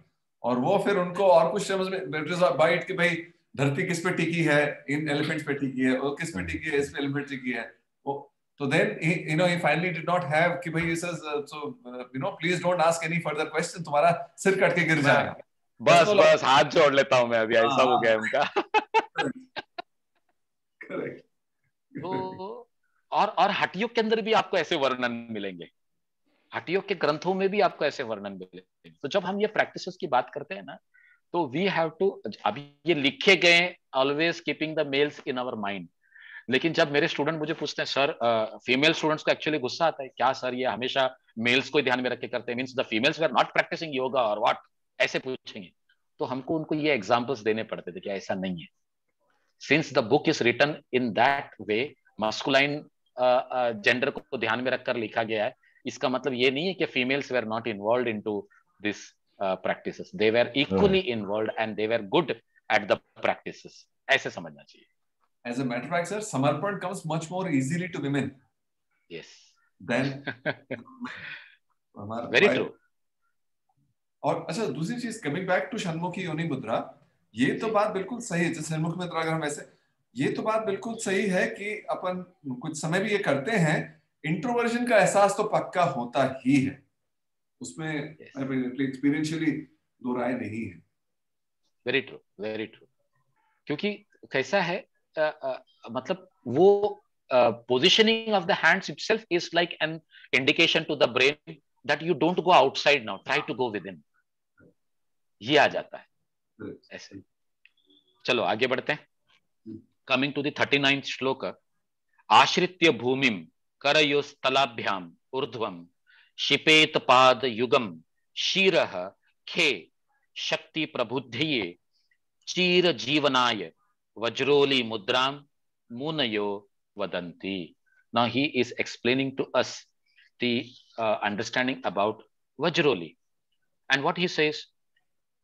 और वो फिर उनको और कुछ समझ में बाइट कि भाई धरती किस पे टिकी है? इन एलिफेंट्स पे टिकी है? और किस पे टिकी है? इस पे एलिफेंट टिकी है? वो तो then you know he finally did not have कि भाई he says so you know please don't ask any further question तुम्हारा सिर कट के गिर जाएगा।
बस बस हाथ जोड़ लेता हूँ मैं अभी ऐसा हो गया उनका।
करेक्ट
और और हटियोग के अंदर भी आपको ऐसे वर्णन मिलेंगे। हटियोग के ग्रंथों में भी आपको ऐसे वर्णन मिलेंगे। तो जब हम ये प्रैक्टिस की बात करते हैं ना तो वी हैव टू अभी ये लिखे गए always keeping the males in our mind लेकिन जब मेरे स्टूडेंट मुझे पूछते हैं सर फीमेल स्टूडेंट्स को एक्चुअली गुस्सा आता है? क्या सर ये हमेशा मेल्स को ध्यान में रख के करते हैं? Means the females were not practising yoga और व्हाट ऐसे पूछेंगे। तो हमको उनको ये एग्जाम्पल्स देने पड़ते थे कि ऐसा नहीं है। Since the book is written in that way masculine gender को ध्यान में रखकर लिखा गया है। इसका मतलब ये नहीं है कि females were not involve in to this practice they were equally involve and they were good at the practice ऐसे समझना चाहिए।
As a matter of fact, sir, Samarpan comes much more easily to women.
Yes.
Than
Very true.
और अच्छा दूसरी चीज़ coming back to Shanmukhi yoni mudra ये तो बात बिल्कुल सही है। जैसे षणमुख मुद्रा अगर हम ऐसे ये तो बात बिल्कुल सही है कि अपन कुछ समय भी ये करते हैं इंट्रोवर्जन का एहसास तो पक्का होता ही है। उसमें एक्सपीरियंशियली दो राय नहीं है।
वेरी ट्रू वेरी ट्रू क्योंकि कैसा है uh, uh, मतलब वो positioning of the hands itself is like an indication to the brain that you don't go outside now try to go within ये आ जाता है। ऐसे। चलो आगे बढ़ते हैं। coming to the 39th shloka आश्रित्य भूमिम करयोस्तलाभ्याम ऊर्ध्वम शिपेत पाद युगम शीर खे शक्ति प्रबुद्धिये चीर जीवनाय वज्रोली मुद्राम मुनयो वदंती now he is explaining to us the uh, understanding about vajroli and what he says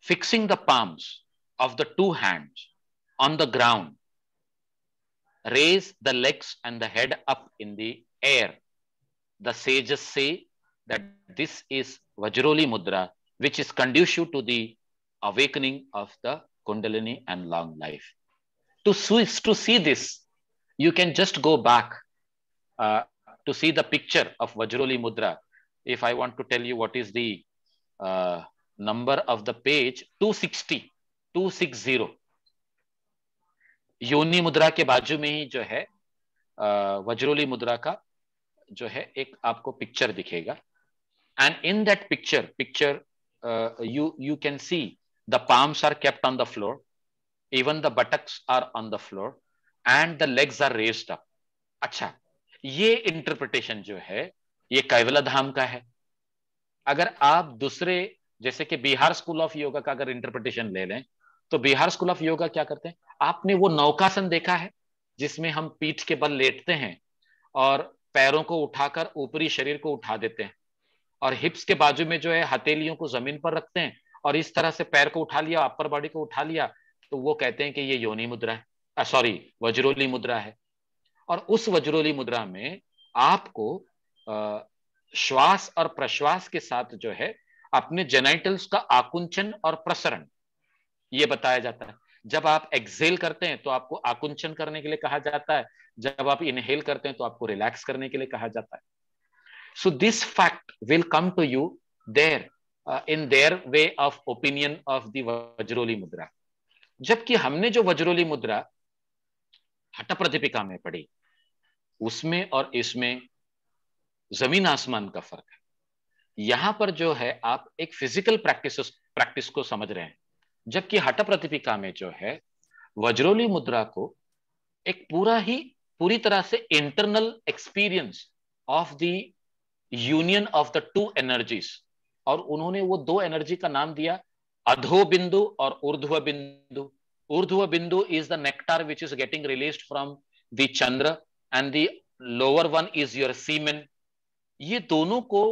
fixing the palms of the two hands on the ground raise the legs and the head up in the air. The sages say that this is Vajroli Mudra, which is conducive to the awakening of the Kundalini and long life. To see, to see this, you can just go back uh, to see the picture of Vajroli Mudra. If I want to tell you what is the uh, number of the page, 260, 260. योनि मुद्रा के बाजू में ही जो है वज्रोली मुद्रा का जो है, एक आपको पिक्चर दिखेगा। And in that picture picture you you can see the palms are kept on the floor even the buttocks are on the floor and the legs are raised up अच्छा ये इंटरप्रिटेशन जो है, ये कैवला धाम का है। अगर आप दूसरे, जैसे कि बिहार स्कूल ऑफ़ योगा का अगर इंटरप्रिटेशन ले लें तो बिहार स्कूल ऑफ़ योगा क्या करते हैं? आपने वो नौकासन देखा है, जिसमें हम पीठ के बल लेटते हैं और पैरों को उठाकर ऊपरी शरीर को उठा देते हैं और हिप्स के बाजू में जो है हथेलियों को ज़मीन पर रखते हैं और इस तरह से पैर को उठा लिया, अपर बॉडी को उठा लिया तो वो कहते हैं कि ये योनि मुद्रा है। सॉरी वज्रोली मुद्रा है। और उस वज्रोली मुद्रा में आपको श्वास और प्रश्वास के साथ जो है, अपने जेनाइटल्स का आकुंचन और प्रसरण ये बताया जाता है। जब आप एक्सेल करते हैं तो आपको आकुंचन करने के लिए कहा जाता है। जब आप इनहेल करते हैं तो आपको रिलैक्स करने के लिए कहा जाता है। So this fact will come to you there in their way of opinion of the vajroli mudra जबकि हमने जो वज्रोली मुद्रा हट प्रतिपिका में पढ़ी, उसमें और इसमें ज़मीन आसमान का फ़र्क है। यहाँ पर जो है, आप एक फ़िज़िकल प्रैक्टिस प्रैक्टिस को समझ रहे हैं। जबकि हट प्रतिपिका में जो है, वज्रोली मुद्रा को एक पूरा ही, पूरी तरह से internal experience of the union of the two energies और उन्होंने वो दो एनर्जी का नाम दिया, अधो बिंदु और urdhva bindu. Urdhva bindu is the nectar which is getting release from the chandra and the lower one is your semen ये दोनों को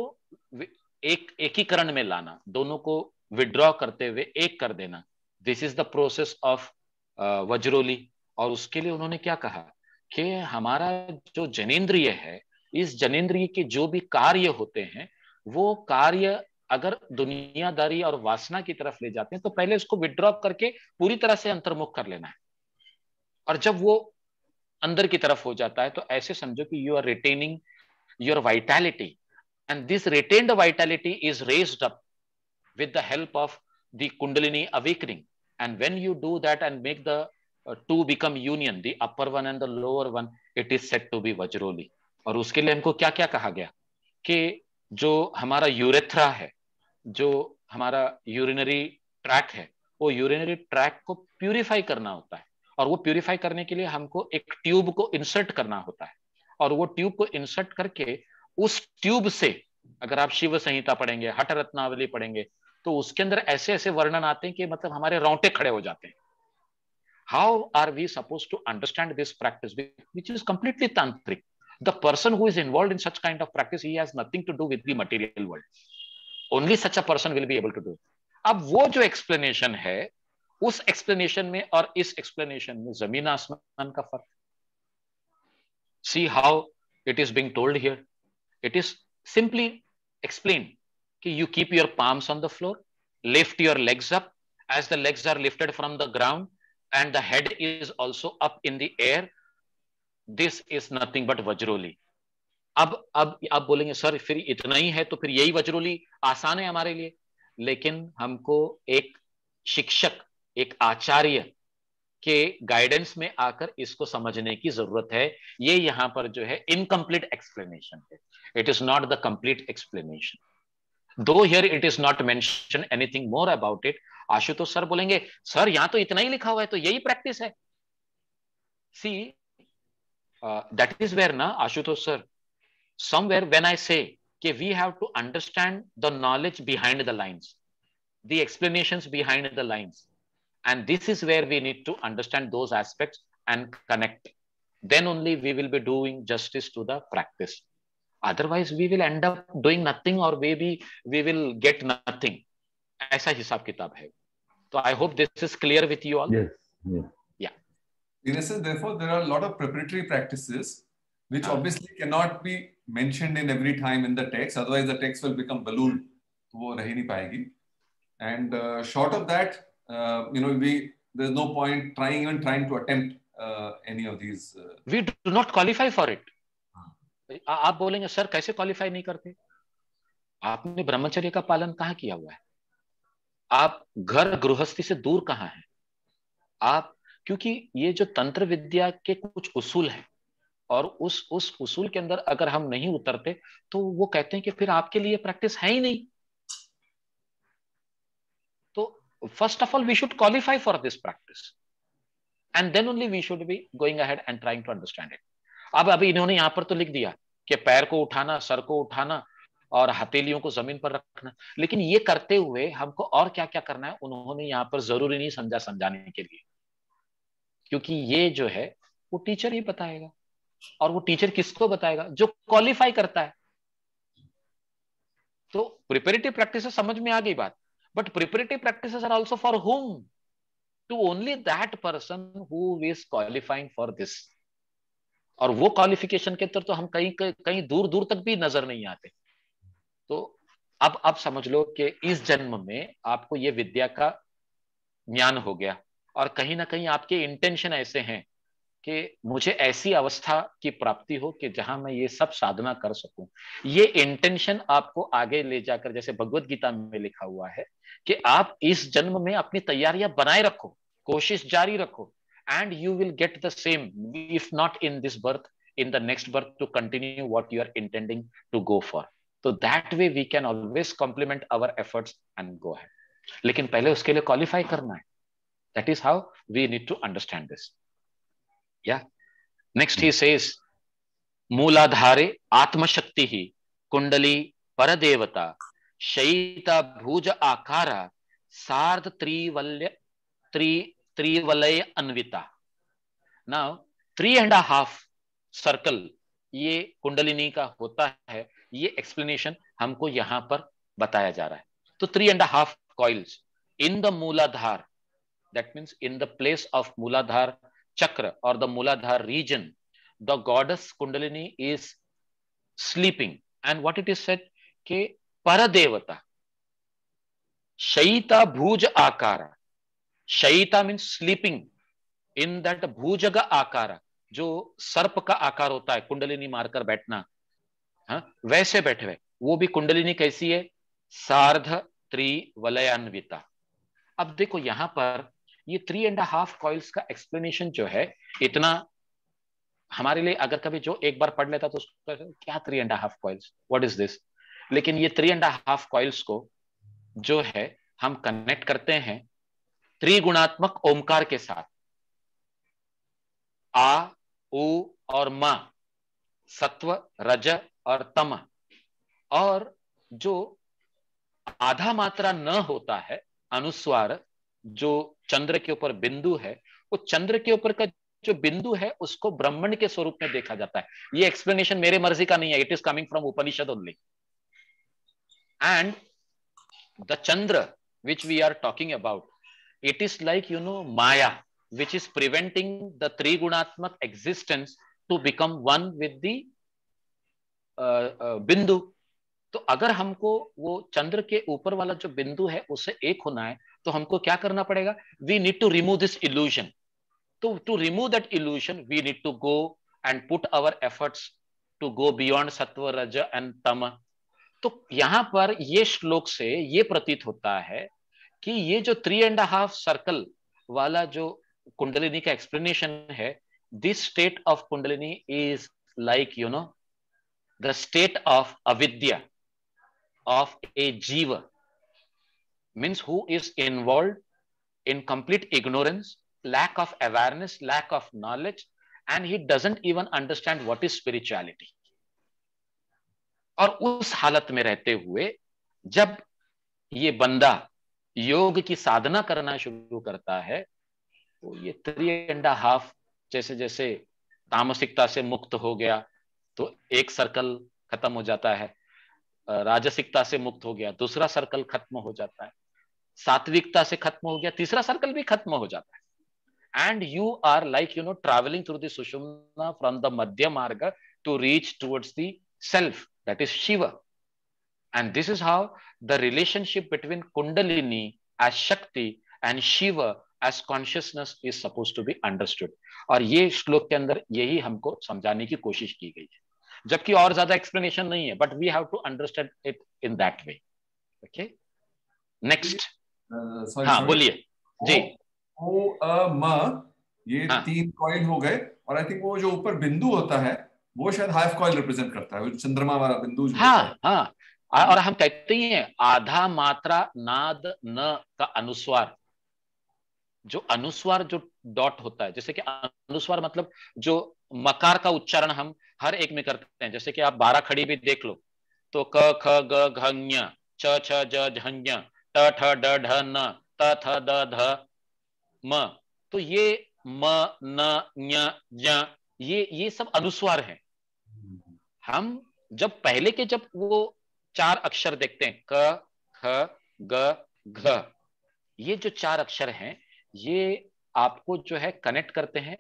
एक एकीकरण में लाना, दोनों को विड्रॉ करते हुए एक कर देना। This is the process of vajroli और उसके लिए उन्होंने क्या कहा? कि हमारा जो जनेन्द्रिय है, इस जनेन्द्रिय के जो भी कार्य होते हैं, वो कार्य अगर दुनियादारी और वासना की तरफ़ ले जाते हैं तो पहले उसको विड्रॉ करके पूरी तरह से अंतर्मुख कर लेना है। और जब वो अंदर की तरफ़ हो जाता है तो ऐसे समझो कि you are retaining your vitality and this retained vitality is raised up with the help of the kundalini awakening and when you do that and make the uh, two become union the upper one and the lower one it is said to be vajroli और उसके लिए हमको क्या क्या कहा गया कि जो हमारा यूरेथ्रा है जो हमारा यूरिनरी ट्रैक है वो यूरिनरी ट्रैक को प्यूरिफाई करना होता है और वो प्यूरिफाई करने के लिए हमको एक ट्यूब को इंसर्ट करना होता है और वो ट्यूब को इंसर्ट करके उस ट्यूब से अगर आप शिव संहिता पढ़ेंगे हट रत्नावली पढ़ेंगे तो उसके अंदर ऐसे ऐसे वर्णन आते हैं कि मतलब हमारे रोंगटे खड़े हो जाते हैं। How are we suppose to understand this practice which is completely tantric the person who is involve in such kind of practice he has nothing to do with the material world only such a person will be able to do अब वो जो explanation है, उस explanation में और इस explanation में ज़मीन आसमान का फ़र्क। See how it is being told here it is simply explain you keep your palms on the floor, lift your legs up as the legs are lifted from the ground and the head is also up in the air. This is nothing but Vajroli. अब अब आप बोलेंगे sir फिर इतना ही है तो फिर यही वज्रोली आसान है हमारे लिए लेकिन हमको एक शिक्षक एक आचार्य के गाइडेंस में आकर इसको समझने की ज़रूरत है। ये यहाँ पर जो है इनकम्प्लीट एक्सप्लेनेशन है। It is not the complete explanation though here it is not mention anything more about it Ashutosh sir बोलेंगे सर यहाँ तो इतना ही लिखा हुआ है तो यही प्रैक्टिस है। सी दैट इज़ वेयर ना Ashutosh sir somewhere when I say कि we have to understand the knowledge behind the lines the explanations behind the lines and this is where we need to understand those aspects and connect then only we will be doing justice to the practice otherwise we will end up doing nothing or maybe we will get nothing ऐसा हिसाब किताब है तो I hope this is clear with you all
yes, yes.
yeah
in essence therefore there are a lot of preparatory practices which uh, obviously cannot be mentioned in every time in the text otherwise the text will become balloon वो रह नहीं पाएगी and uh, short of that uh, you know we there's no point trying even trying to attempt uh, any of these uh,
we do not qualify for it. आप बोलेंगे sir कैसे qualify नहीं करते? आपने ब्रह्मचर्य का पालन कहाँ किया हुआ है? आप घर गृहस्थी से दूर कहाँ है? आप क्योंकि ये जो तंत्र विद्या के कुछ उसूल हैं और उस उस उसूल के अंदर अगर हम नहीं उतरते तो वो कहते हैं कि फिर आपके लिए प्रैक्टिस है ही नहीं। First of all we should qualify for this practice and then only we should be going ahead and trying to understand it अब अभी इन्होंने यहाँ पर तो लिख दिया कि पैर को उठाना, सर को उठाना और हथेलियों को ज़मीन पर रखना। लेकिन ये करते हुए हमको और क्या क्या करना है, उन्होंने यहाँ पर ज़रूरी नहीं समझा समझाने के लिए। क्योंकि ये जो है, वो टीचर ही बताएगा। और वो टीचर किसको बताएगा? जो क्वालिफाई करता है। तो प्रिपेरेटिव प्रैक्टिस समझ में आ गई बात। But preparative practice are also for whom to only that person who is qualifying for this और वो क्वालिफिकेशन के अंदर तो हम कहीं कहीं दूर दूर तक भी नज़र नहीं आते। तो अब आप समझ लो कि इस जन्म में आपको ये विद्या का ज्ञान हो गया। और कहीं ना कहीं आपके इंटेंशन ऐसे हैं। कि मुझे ऐसी अवस्था की प्राप्ति हो कि जहाँ मैं ये सब साधना कर सकूँ। ये इंटेंशन आपको आगे ले जाकर, जैसे भगवत गीता में लिखा हुआ है, कि आप इस जन्म में अपनी तैयारियाँ बनाए रखो, कोशिश जारी रखो and you will get the same if not in this birth in the next birth to continue what you are intending to go for तो that way we can always complement our efforts and go है लेकिन पहले उसके लिए qualify करना है। That is how we need to understand this yeah. Next he says मूलाधारे आत्मशक्ति ही कुंडली परदेवता शयिता भुज आकार सार्ध त्रिवल्य त्रि त्रिवलय Anvita now three and half circle ये कुंडलिनी का होता है, ये एक्सप्लेनेशन हमको यहाँ पर बताया जा रहा है। तो three and half coils in the muladhara that means in the place of muladhara chakra और the muladhara region the goddess kundalini is sleeping and what it is said के पर देवता शयिता भूज आकार शयिता मीन्स स्लीपिंग इन दैट भूजग आकार जो सर्प का आकार होता है कुंडलिनी मारकर बैठना, हा? वैसे बैठे हुए। वो भी कुंडलिनी कैसी है? सार्ध त्रिवलयान्विता। अब देखो, यहाँ पर ये थ्री एंड हाफ़ कॉइल्स का एक्सप्लेनेशन जो है, इतना हमारे लिए अगर कभी जो एक बार पढ़ लेता तो उसको क्या three and half coils what is this लेकिन ये थ्री एंड हाफ़ कॉइल्स को जो है, हम कनेक्ट करते हैं त्रिगुणात्मक ओमकार के साथ। आ, उ और म, सत्व, रज और तम। और जो आधा मात्रा न होता है, अनुस्वार, जो चंद्र के ऊपर बिंदु है वो चंद्र के ऊपर का जो बिंदु है उसको ब्राह्मण के स्वरूप में देखा जाता है। ये एक्सप्लेनेशन मेरे मर्ज़ी का नहीं है it is coming from Upanishad only and the chandra which we are talking about it is like you know maya preventing the trigunatmak existence to become one with the uh, uh, बिंदु तो अगर हमको वो चंद्र के ऊपर वाला जो बिंदु है उससे एक होना है तो हमको क्या करना पड़ेगा? We need to remove this illusion तो to remove that illusion we need to go and put our efforts to go beyond sattva raja and तम तो यहाँ पर ये श्लोक से ये प्रतीत होता है कि ये जो थ्री एंड हाफ़ सर्कल वाला जो कुंडलिनी का एक्सप्लेनेशन है this state of kundalini is like you know the state of avidya of a jiva. Means who is involve in complete ignorance lack of awareness, lack of knowledge, and he doesn't even understand what is spirituality. और उस हालत में रहते हुए, जब ये बंदा योग की साधना करना शुरू करता है तो ये थ्री एंड हाफ़ जैसे जैसे तामसिकता से मुक्त हो गया तो एक सर्कल खत्म हो जाता है। राजसिकता से मुक्त हो गया, दूसरा सर्कल खत्म हो जाता है। सात्विकता से खत्म हो गया, तीसरा सर्कल भी खत्म हो जाता है। And you are like you know travelling through Sushumna from the madhya marg to reach towards the self that is Shiva and this is how the relationship between Kundalini as Shakti and Shiva as consciousness is suppose to be understood और ये श्लोक के अंदर यही हमको समझाने की कोशिश की गई है। जबकि और ज़्यादा एक्सप्लेनेशन नहीं है but we have to understand it in that way okay next हाँ बोलिए। जी।
ओ अ म ये हाँ. तीन कॉइल हो गए और आई थिंक वो जो ऊपर बिंदु होता है वो शायद हाफ़ कॉइल रिप्रेजेंट करता है चंद्रमा वाला बिंदु जो
हाँ हाँ। और हम कहते हैं आधा मात्रा नाद न का अनुस्वार। जो अनुस्वार जो डॉट होता है जैसे कि अनुस्वार मतलब जो मकार का उच्चारण हम हर एक में करते हैं जैसे कि आप बारह खड़ी भी देख लो तो क ख ग घ च छ ज झ ट ठ ड ढ न त थ द ध म। तो ये म, न, ञ ये ये सब अनुस्वार हैं। हम जब पहले के जब वो चार अक्षर देखते हैं, क, ख, ग, घ, ये जो चार अक्षर हैं, ये आपको जो है कनेक्ट करते हैं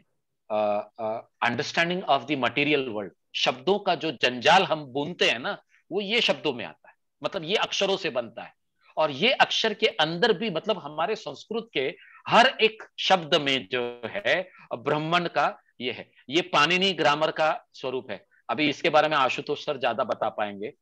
understanding of the material world शब्दों का जो जंजाल हम बुनते हैं ना, वो ये शब्दों में आता है। मतलब ये अक्षरों से बनता है। और ये अक्षर के अंदर भी मतलब हमारे संस्कृत के हर एक शब्द में जो है, ब्राह्मण का ये है। ये पानिनी ग्रामर का स्वरूप है। अभी इसके बारे में आशुतोष सर ज़्यादा बता पाएँगे।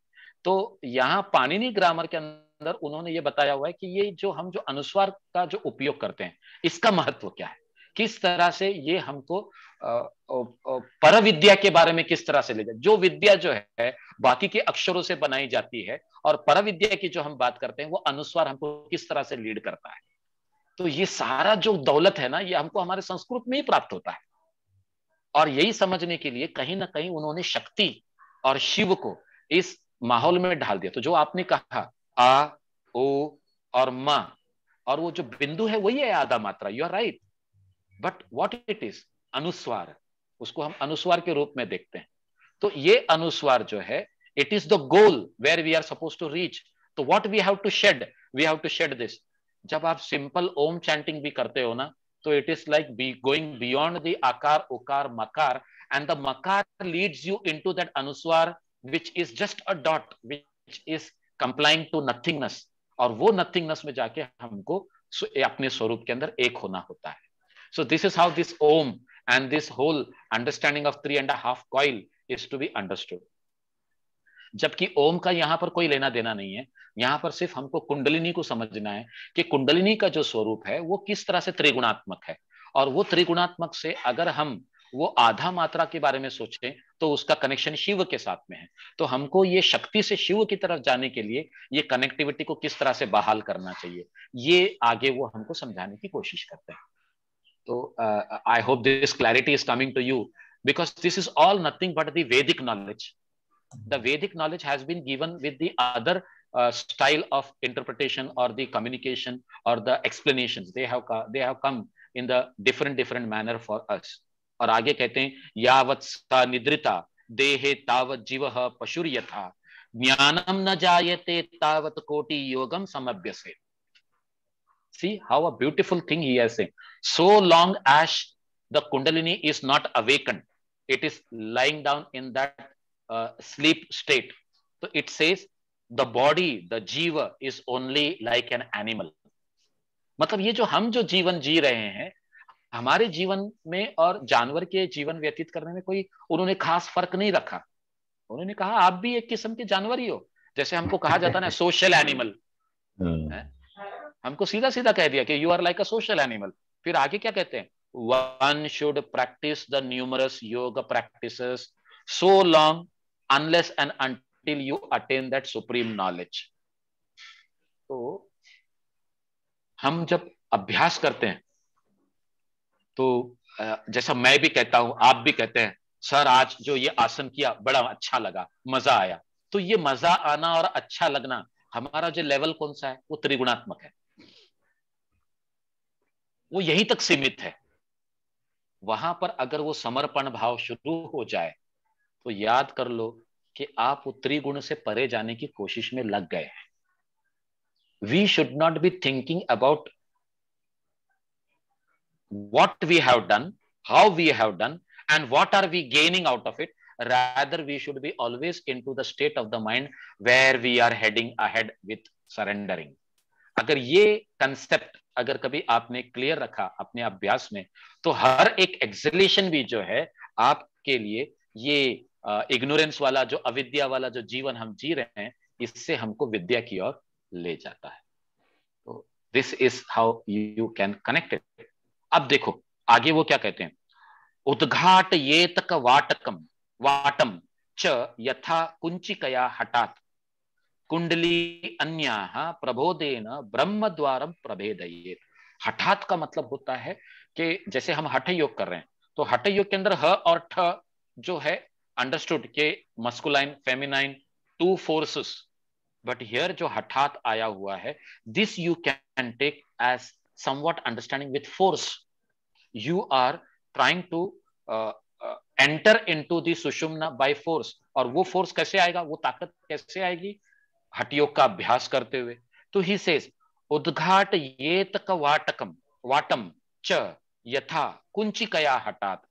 तो यहाँ पानिनी ग्रामर के अंदर उन्होंने ये बताया हुआ है कि ये जो हम जो अनुस्वार का जो उपयोग करते हैं, इसका महत्व क्या है? किस तरह से ये हमको पर विद्या के बारे में किस तरह से ले जाए? जो विद्या जो है, बाकी के अक्षरों से बनाई जाती है और पर विद्या की जो हम बात करते हैं, वो अनुस्वार हमको किस तरह से लीड करता है? तो ये सारा जो दौलत है ना, ये हमको हमारे संस्कृत में ही प्राप्त होता है। और यही समझने के लिए कहीं ना कहीं उन्होंने शक्ति और शिव को इस माहौल में ढाल दिया। तो जो आपने कहा, आ, ओ और म, और वो जो बिंदु है, वही है आधा मात्रा। You are right but what it is anusvara. उसको हम अनुस्वार के रूप में देखते हैं। तो ये अनुस्वार जो है it is the goal where we are suppose to reach तो what we have to shed we have to shed this जब आप सिंपल ओम चैंटिंग भी करते हो ना तो it is like be going beyond the akar ukar makar and the makar leads you into that anusvara which is just a dot which is complying to nothingness और वो nothingness में जाके हमको अपने स्वरूप के अंदर एक होना होता है। So this is how this Om and this whole understanding of three and half coil is to be understood जबकि ओम का यहाँ पर कोई लेना देना नहीं है। यहाँ पर सिर्फ़ हमको कुंडलिनी को समझना है कि कुंडलिनी का जो स्वरूप है, वो किस तरह से त्रिगुणात्मक है। और वो त्रिगुणात्मक से अगर हम वो आधा मात्रा के बारे में सोचें तो उसका कनेक्शन शिव के साथ में है। तो हमको ये शक्ति से शिव की तरफ़ जाने के लिए ये कनेक्टिविटी को किस तरह से बहाल करना चाहिए, ये आगे वो हमको समझाने की कोशिश करते हैं। तो I hope this clarity is coming to you because this is all nothing but the Vedic knowledge the Vedic knowledge has been given with the other uh, style of interpretation or the communication or the explanations they have they have come in the different different manner for us और आगे कहते हैं यावत सा निद्रिता देहे तावत जीव पशुर यथा ज्ञानम न जायते तावत कोटि योगम समभ्यसे see how a beautiful thing he has said so long as the kundalini is not awakened it is lying down in that uh, sleep state. So it says the body the jiva is only like an animal मतलब ये जो हम जो जीवन जी रहे हैं हमारे जीवन में और जानवर के जीवन व्यतीत करने में कोई उन्होंने खास फ़र्क नहीं रखा। उन्होंने कहा आप भी एक किस्म के जानवर ही हो। जैसे हमको कहा जाता ना सोशल एनिमल हमको सीधा सीधा कह दिया कि you are like a social animal फिर आगे क्या कहते हैं? One should practice the numerous yoga practice so long unless and till you attain that supreme knowledge. तो हम जब अभ्यास करते हैं तो जैसा मैं भी कहता हूँ, आप भी कहते हैं, सर, आज जो ये आसन किया, बड़ा अच्छा लगा, मज़ा आया। तो ये मज़ा आना और अच्छा लगना हमारा जो लेवल कौन सा है? वो त्रिगुणात्मक है। वो यहीं तक सीमित है। वहाँ पर अगर वो समर्पण भाव शुरू हो जाए तो याद कर लो कि आप उत्तरी गुण से परे जाने की कोशिश में लग गए हैं we should not be thinking about what we have done, how we have done, and what are we gaining out of it. Rather, we should be always into the state of the mind where we are heading ahead with surrendering. अगर ये concept अगर कभी आपने clear रखा अपने अभ्यास में तो हर एक एक्सलेशन भी जो है आपके लिए ये इग्नोरेंस वाला जो अविद्या वाला जो जीवन हम जी रहे हैं, इससे हमको विद्या की ओर ले जाता है। तो this is how you can connect अब देखो, आगे वो क्या कहते हैं? उद्घाट ये तक वाटकम, वाटम च यथा कुंचिकया हटात कुंडली अन्या प्रबोधेन ब्रह्म द्वारम प्रभेदयेत। हठात का मतलब होता है कि जैसे हम हठ योग कर रहे हैं तो हठ योग के अंदर ह और ठ जो है अंडरस्टूड के masculine feminine two forces but here जो हठात आया हुआ है this you can take as somewhat understanding with force you are trying to enter into the sushumna by force और वो फोर्स कैसे आएगा? वो ताकत कैसे आएगी? हटियोग का अभ्यास करते हुए। तो ही सेज उद्घाट ये वाटकम, वाटम च यथा कुंचिकया हटात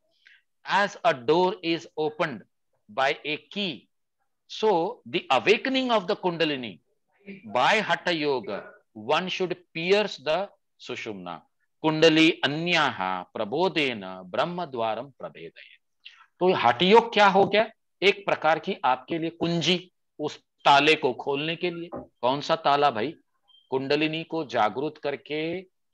as a door is opened by a key. So the awakening of the Kundalini by Hatha Yoga, one should pierce the Sushumna. कुंडली अन्य प्रबोधेन ब्रह्म द्वारम प्रभेदय तो हठ क्या हो गया एक प्रकार की आपके लिए कुंजी उस ताले को खोलने के लिए कौन सा ताला भाई कुंडलिनी को जागृत करके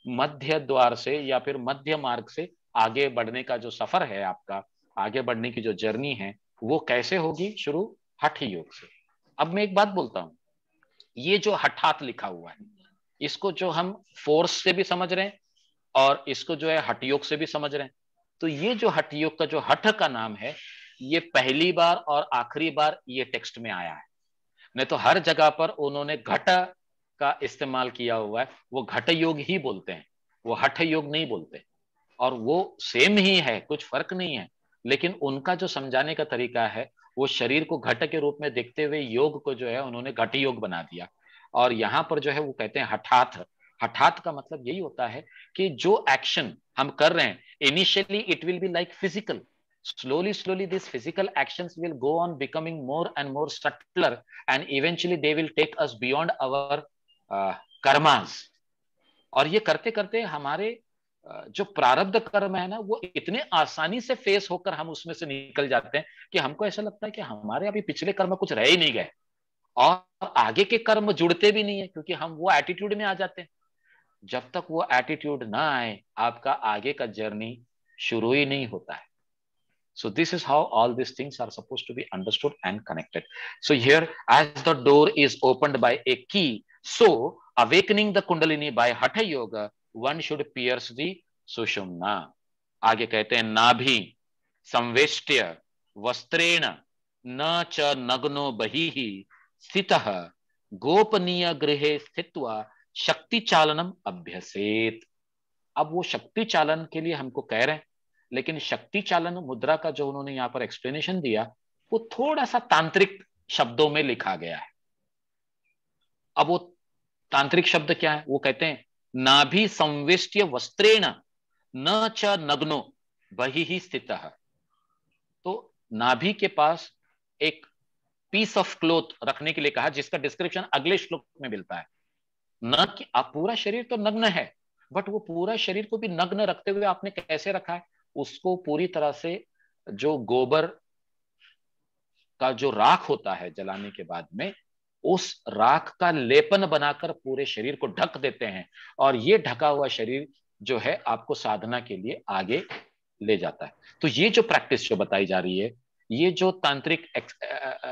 मध्य द्वार से या फिर मध्य मार्ग से आगे बढ़ने का जो सफ़र है आपका आगे बढ़ने की जो जर्नी है वो कैसे होगी शुरू? हठ योग से। अब मैं एक बात बोलता हूँ। ये जो हठात लिखा हुआ है, इसको जो हम फोर्स से भी समझ रहे हैं और इसको जो है हठ योग से भी समझ रहे हैं। तो ये जो हठ योग का जो हठ का नाम है, ये पहली बार और आखिरी बार ये टेक्स्ट में आया है। नहीं तो हर जगह पर उन्होंने घट का इस्तेमाल किया हुआ है। वो घट योग ही बोलते हैं। वो हठ योग नहीं बोलते। और वो सेम ही है, कुछ फ़र्क नहीं है। लेकिन उनका जो समझाने का तरीका है वो शरीर को घट के रूप में देखते हुए योग को जो है उन्होंने घट योग बना दिया। और यहाँ पर जो है वो कहते हैं हठात। हठात का मतलब यही होता है कि जो एक्शन हम कर रहे हैं initially it will be like physical slowly slowly these physical actions will go on becoming more and more subtler and eventually they will take us beyond our uh, और ये करते करते हमारे जो प्रारब्ध कर्म है ना वो इतने आसानी से फेस होकर हम उसमें से निकल जाते हैं कि हमको ऐसा लगता है कि हमारे अभी पिछले कर्म कुछ रह ही नहीं गए। और आगे के कर्म जुड़ते भी नहीं है क्योंकि हम वो एटीट्यूड में आ जाते हैं। जब तक वो एटीट्यूड ना आए आपका आगे का जर्नी शुरू ही नहीं होता है। So this is how all these things are supposed to be understood and connected. So here, as the door is opened by a key, so awakening the Kundalini by Hatha Yoga, one should pierce the Sushumna. आगे कहते हैं, नाभि, संवेष्ट्य, वस्त्रेण, न च नग्नो बहि, स्थित, गोपनीय गृह स्थित्वा शक्ति चालनम अभ्यसेत। अब वो शक्ति चालन के लिए हमको कह रहे हैं, लेकिन शक्ति चालन मुद्रा का जो उन्होंने यहाँ पर एक्सप्लेनेशन दिया, वो थोड़ा सा तांत्रिक शब्दों में लिखा गया है। अब वो तांत्रिक शब्द क्या है? वो कहते हैं नाभि संविष्ट वस्त्रेण न च नग्नो वही ही स्थित। तो नाभि के पास एक पीस ऑफ़ क्लोथ रखने के लिए कहा, जिसका डिस्क्रिप्शन अगले श्लोक में मिलता है। न कि आप, पूरा शरीर तो नग्न है बट वो पूरा शरीर को भी नग्न रखते हुए आपने कैसे रखा है? उसको पूरी तरह से जो गोबर का जो राख होता है जलाने के बाद में उस राख का लेपन बनाकर पूरे शरीर को ढक देते हैं और ये ढका हुआ शरीर जो है आपको साधना के लिए आगे ले जाता है। तो ये जो प्रैक्टिस जो बताई जा रही है, ये जो तांत्रिक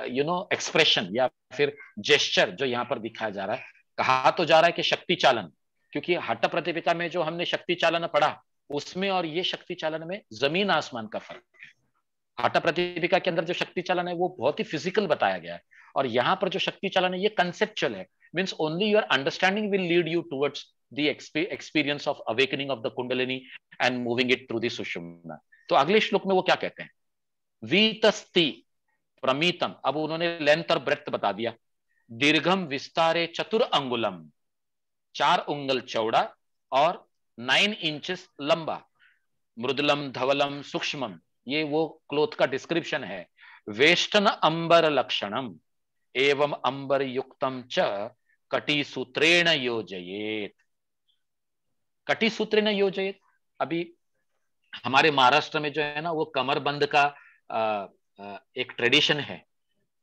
यू नो एक्सप्रेशन या फिर जेस्चर जो यहाँ पर दिखाया जा रहा है, कहा तो जा रहा है कि शक्ति चालन, क्योंकि हट प्रतिपिका में जो हमने शक्ति चालन पढ़ा, उसमें और ये शक्ति चालन में ज़मीन आसमान का फ़र्क है। हाटा प्रतिपिका के अंदर जो शक्ति चालन है, वो बहुत ही फ़िज़िकल बताया गया है। और यहाँ पर जो शक्ति चालन है, ये कंसेप्चुअल है। Means only your understanding will lead you towards the experience of awakening of the kundalini and moving it through the sushumna. तो अगले श्लोक में वो क्या कहते हैं? वीतस्ति प्रमीतम। अब उन्होंने लेंथ और ब्रेथ बता दिया। दीर्घम विस्तारे चतुर अंगुलम। चार उंगल चौड़ा और नाइन इंचेस लंबा। मृदुलम, धवलम, सूक्ष्मम। ये वो क्लोथ का डिस्क्रिप्शन है। वेष्टन अंबर लक्षणम। एवं अंबर युक्तम च कटी सूत्रेण योजयेत। कटी सूत्रेण योजयेत? अभी हमारे महाराष्ट्र में जो है ना वो कमरबंद का आ, आ, एक ट्रेडिशन है।